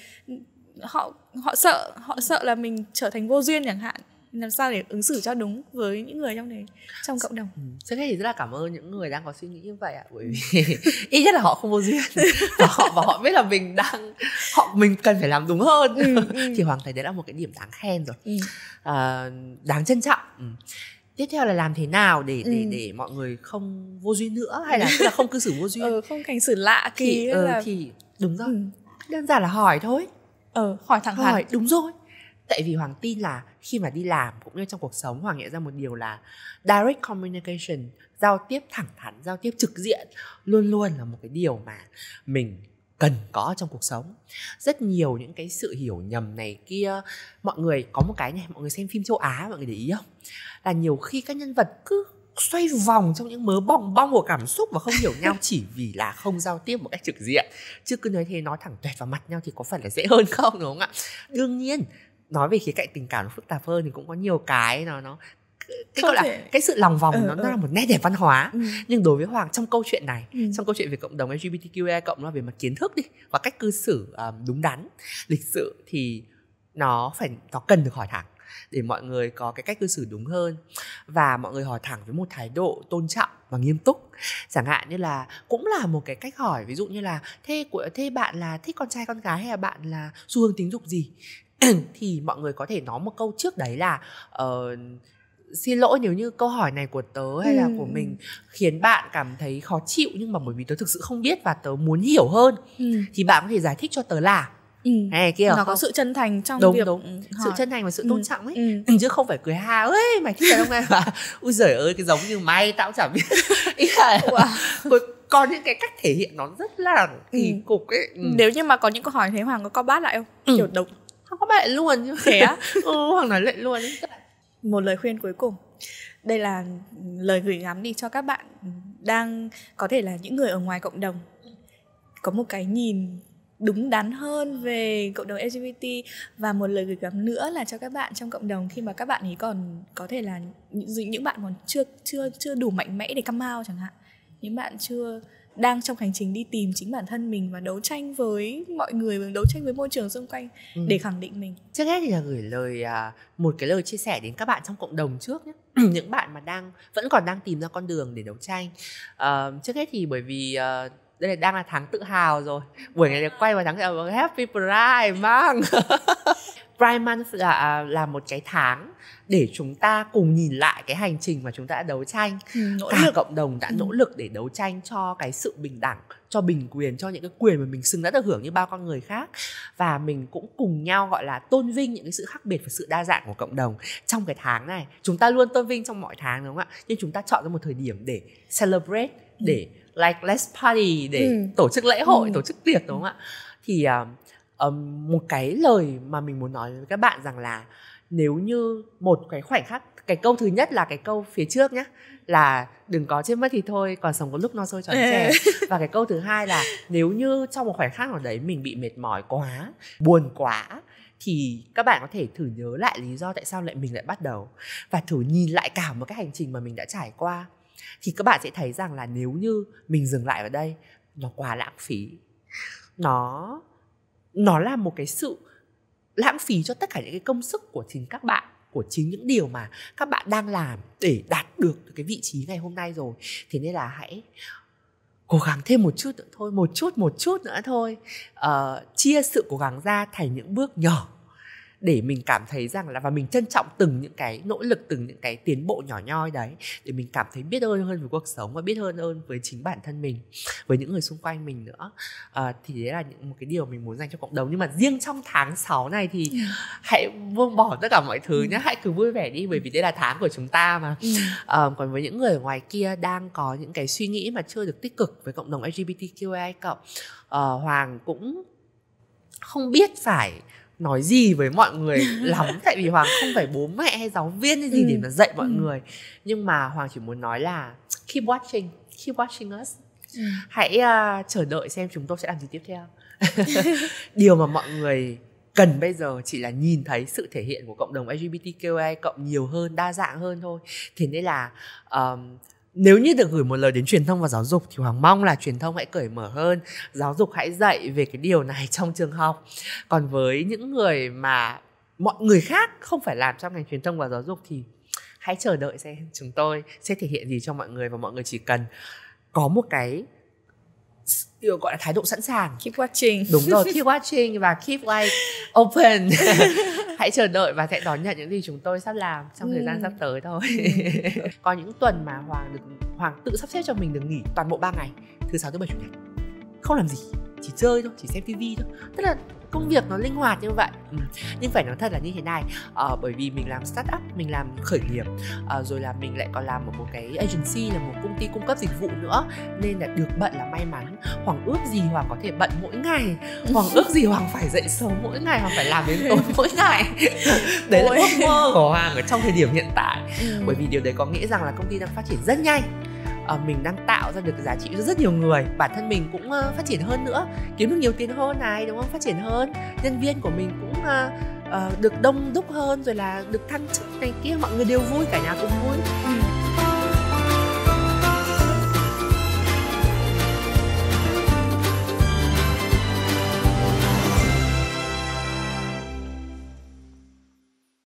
họ họ sợ họ sợ là mình trở thành vô duyên chẳng hạn làm sao để ứng xử cho đúng với những người trong đấy trong cộng đồng ừ. trước hết thì rất là cảm ơn những người đang có suy nghĩ như vậy ạ bởi vì *laughs* ít nhất là họ không vô duyên và họ và họ biết là mình đang họ mình cần phải làm đúng hơn ừ, *laughs* ừ. thì hoàng thấy đấy là một cái điểm đáng khen rồi ừ. à, đáng trân trọng ừ tiếp theo là làm thế nào để để ừ. để mọi người không vô duyên nữa hay là là không cư xử vô duyên *laughs* ừ, không hành xử lạ kỳ thì, ừ, là... thì đúng rồi ừ. đơn giản là hỏi thôi ờ hỏi thẳng hỏi đúng rồi tại vì hoàng tin là khi mà đi làm cũng như trong cuộc sống hoàng nhận ra một điều là direct communication giao tiếp thẳng thắn giao tiếp trực diện luôn luôn là một cái điều mà mình cần có trong cuộc sống. Rất nhiều những cái sự hiểu nhầm này kia mọi người có một cái này mọi người xem phim châu á mọi người để ý không? Là nhiều khi các nhân vật cứ xoay vòng trong những mớ bong bong của cảm xúc và không hiểu nhau *laughs* chỉ vì là không giao tiếp một cách trực diện. Chứ cứ nói thế nói thẳng tuyệt vào mặt nhau thì có phải là dễ hơn không đúng không ạ? Đương nhiên nói về khía cạnh tình cảm nó phức tạp hơn thì cũng có nhiều cái nó nó cái gọi là cái sự lòng vòng ừ, nó, ừ. nó là một nét đẹp văn hóa ừ. nhưng đối với hoàng trong câu chuyện này ừ. trong câu chuyện về cộng đồng lgbtqi cộng nó về mặt kiến thức đi và cách cư xử um, đúng đắn lịch sự thì nó phải nó cần được hỏi thẳng để mọi người có cái cách cư xử đúng hơn và mọi người hỏi thẳng với một thái độ tôn trọng và nghiêm túc chẳng hạn như là cũng là một cái cách hỏi ví dụ như là thế của thế bạn là thích con trai con gái hay là bạn là xu hướng tính dục gì *clears throat* thì mọi người có thể nói một câu trước đấy là uh, xin lỗi nếu như câu hỏi này của tớ hay ừ. là của mình khiến bạn cảm thấy khó chịu nhưng mà bởi vì tớ thực sự không biết và tớ muốn hiểu hơn ừ. thì bạn có thể giải thích cho tớ là ừ. này kia nó không? có sự chân thành trong đúng, việc đúng hỏi. sự chân thành và sự tôn ừ. trọng ấy ừ. chứ không phải cười ha ơi mày thích không em mà ui giời ơi cái giống như mày tao chả biết *laughs* ý là wow. những cái cách thể hiện nó rất là kỳ ừ. cục ấy ừ. nếu như mà có những câu hỏi thế hoàng có co bát lại không ừ. kiểu đúng không có bạn luôn chứ thế á? *laughs* Ừ, hoàng nói lại luôn ấy. một lời khuyên cuối cùng. Đây là lời gửi gắm đi cho các bạn đang có thể là những người ở ngoài cộng đồng. Có một cái nhìn đúng đắn hơn về cộng đồng LGBT và một lời gửi gắm nữa là cho các bạn trong cộng đồng khi mà các bạn ấy còn có thể là những những bạn còn chưa chưa chưa đủ mạnh mẽ để come out chẳng hạn. Những bạn chưa đang trong hành trình đi tìm chính bản thân mình và đấu tranh với mọi người và đấu tranh với môi trường xung quanh ừ. để khẳng định mình. Trước hết thì là gửi lời à, một cái lời chia sẻ đến các bạn trong cộng đồng trước nhé. *clears throat* Những bạn mà đang vẫn còn đang tìm ra con đường để đấu tranh. Uh, trước hết thì bởi vì uh, đây là đang là tháng tự hào rồi. Buổi này được quay vào tháng tự hào happy pride mang. *laughs* Pride Month là à, là một cái tháng để chúng ta cùng nhìn lại cái hành trình mà chúng ta đã đấu tranh ừ, nỗ cả lực. cộng đồng đã ừ. nỗ lực để đấu tranh cho cái sự bình đẳng cho bình quyền cho những cái quyền mà mình xứng đã được hưởng như bao con người khác và mình cũng cùng nhau gọi là tôn vinh những cái sự khác biệt và sự đa dạng của cộng đồng trong cái tháng này chúng ta luôn tôn vinh trong mọi tháng đúng không ạ nhưng chúng ta chọn ra một thời điểm để celebrate ừ. để like let's party để ừ. tổ chức lễ hội ừ. tổ chức tiệc đúng không ạ thì um, một cái lời mà mình muốn nói với các bạn rằng là nếu như một cái khoảnh khắc cái câu thứ nhất là cái câu phía trước nhé là đừng có chết mất thì thôi còn sống có lúc no sôi tròn trẻ và cái câu thứ hai là nếu như trong một khoảnh khắc nào đấy mình bị mệt mỏi quá buồn quá thì các bạn có thể thử nhớ lại lý do tại sao lại mình lại bắt đầu. Và thử nhìn lại cả một cái hành trình mà mình đã trải qua thì các bạn sẽ thấy rằng là nếu như mình dừng lại ở đây nó quá lãng phí. Nó nó là một cái sự lãng phí cho tất cả những cái công sức của chính các bạn của chính những điều mà các bạn đang làm để đạt được cái vị trí ngày hôm nay rồi. Thế nên là hãy cố gắng thêm một chút nữa thôi một chút một chút nữa thôi. Uh, chia sự cố gắng ra thành những bước nhỏ để mình cảm thấy rằng là và mình trân trọng từng những cái nỗ lực từng những cái tiến bộ nhỏ nhoi đấy để mình cảm thấy biết ơn hơn với cuộc sống và biết ơn hơn với chính bản thân mình với những người xung quanh mình nữa. À, thì đấy là những một cái điều mình muốn dành cho cộng đồng. Nhưng mà riêng trong tháng 6 này thì hãy buông bỏ tất cả mọi thứ ừ. nhé hãy cứ vui vẻ đi bởi vì đây là tháng của chúng ta mà. À, còn với những người ở ngoài kia đang có những cái suy nghĩ mà chưa được tích cực với cộng đồng LGBTQI cộng uh, Hoàng cũng không biết phải nói gì với mọi người *laughs* lắm tại vì hoàng không phải bố mẹ hay giáo viên hay gì ừ. để mà dạy mọi ừ. người nhưng mà hoàng chỉ muốn nói là keep watching keep watching us ừ. hãy uh, chờ đợi xem chúng tôi sẽ làm gì tiếp theo *laughs* điều mà mọi người cần bây giờ chỉ là nhìn thấy sự thể hiện của cộng đồng LGBTQI cộng nhiều hơn đa dạng hơn thôi thế nên là um, nếu như được gửi một lời đến truyền thông và giáo dục thì hoàng mong là truyền thông hãy cởi mở hơn, giáo dục hãy dạy về cái điều này *laughs* trong trường học. Còn với những người mà mọi người khác không phải làm trong ngành truyền thông và giáo dục thì hãy chờ đợi xem chúng tôi sẽ thể hiện gì cho mọi người và mọi người chỉ cần có một cái điều gọi là thái độ sẵn sàng. Keep watching. Đúng rồi keep *laughs* watching và keep like *laughs* open. *laughs* Hãy chờ đợi và sẽ đón nhận những gì chúng tôi sắp làm trong thời gian ừ. sắp tới thôi. Ừ. có những tuần mà hoàng được hoàng tự sắp xếp cho mình được nghỉ toàn bộ 3 ngày thứ sáu thứ bảy chủ nhật. Không làm gì chỉ chơi thôi chỉ xem tivi thôi. Tức là công việc nó linh hoạt như vậy. Ừ. nhưng phải nói thật là như thế này. À, bởi vì mình làm start up mình làm khởi nghiệp à, rồi là mình lại còn làm một, một cái agency là một công ty cung cấp dịch vụ nữa nên là được bận là may mắn. Hoàng ước gì hoàng có thể bận mỗi ngày? Hoàng ước gì hoàng phải dậy sớm mỗi ngày hoàng phải làm đến tối *laughs* mỗi ngày? Đấy là ước mơ của hoàng ở trong thời điểm hiện tại. Ừ. bởi vì điều đấy có nghĩa rằng là công ty đang phát triển rất nhanh uh, mình đang tạo ra được giá trị cho rất nhiều người. Bản thân mình cũng uh, phát triển hơn nữa kiếm được nhiều tiền hơn này đúng không? Phát triển hơn. Nhân viên của mình cũng uh, uh, được đông đúc hơn rồi là được thăng chức này kia mọi người đều vui cả nhà cũng vui. Ừ.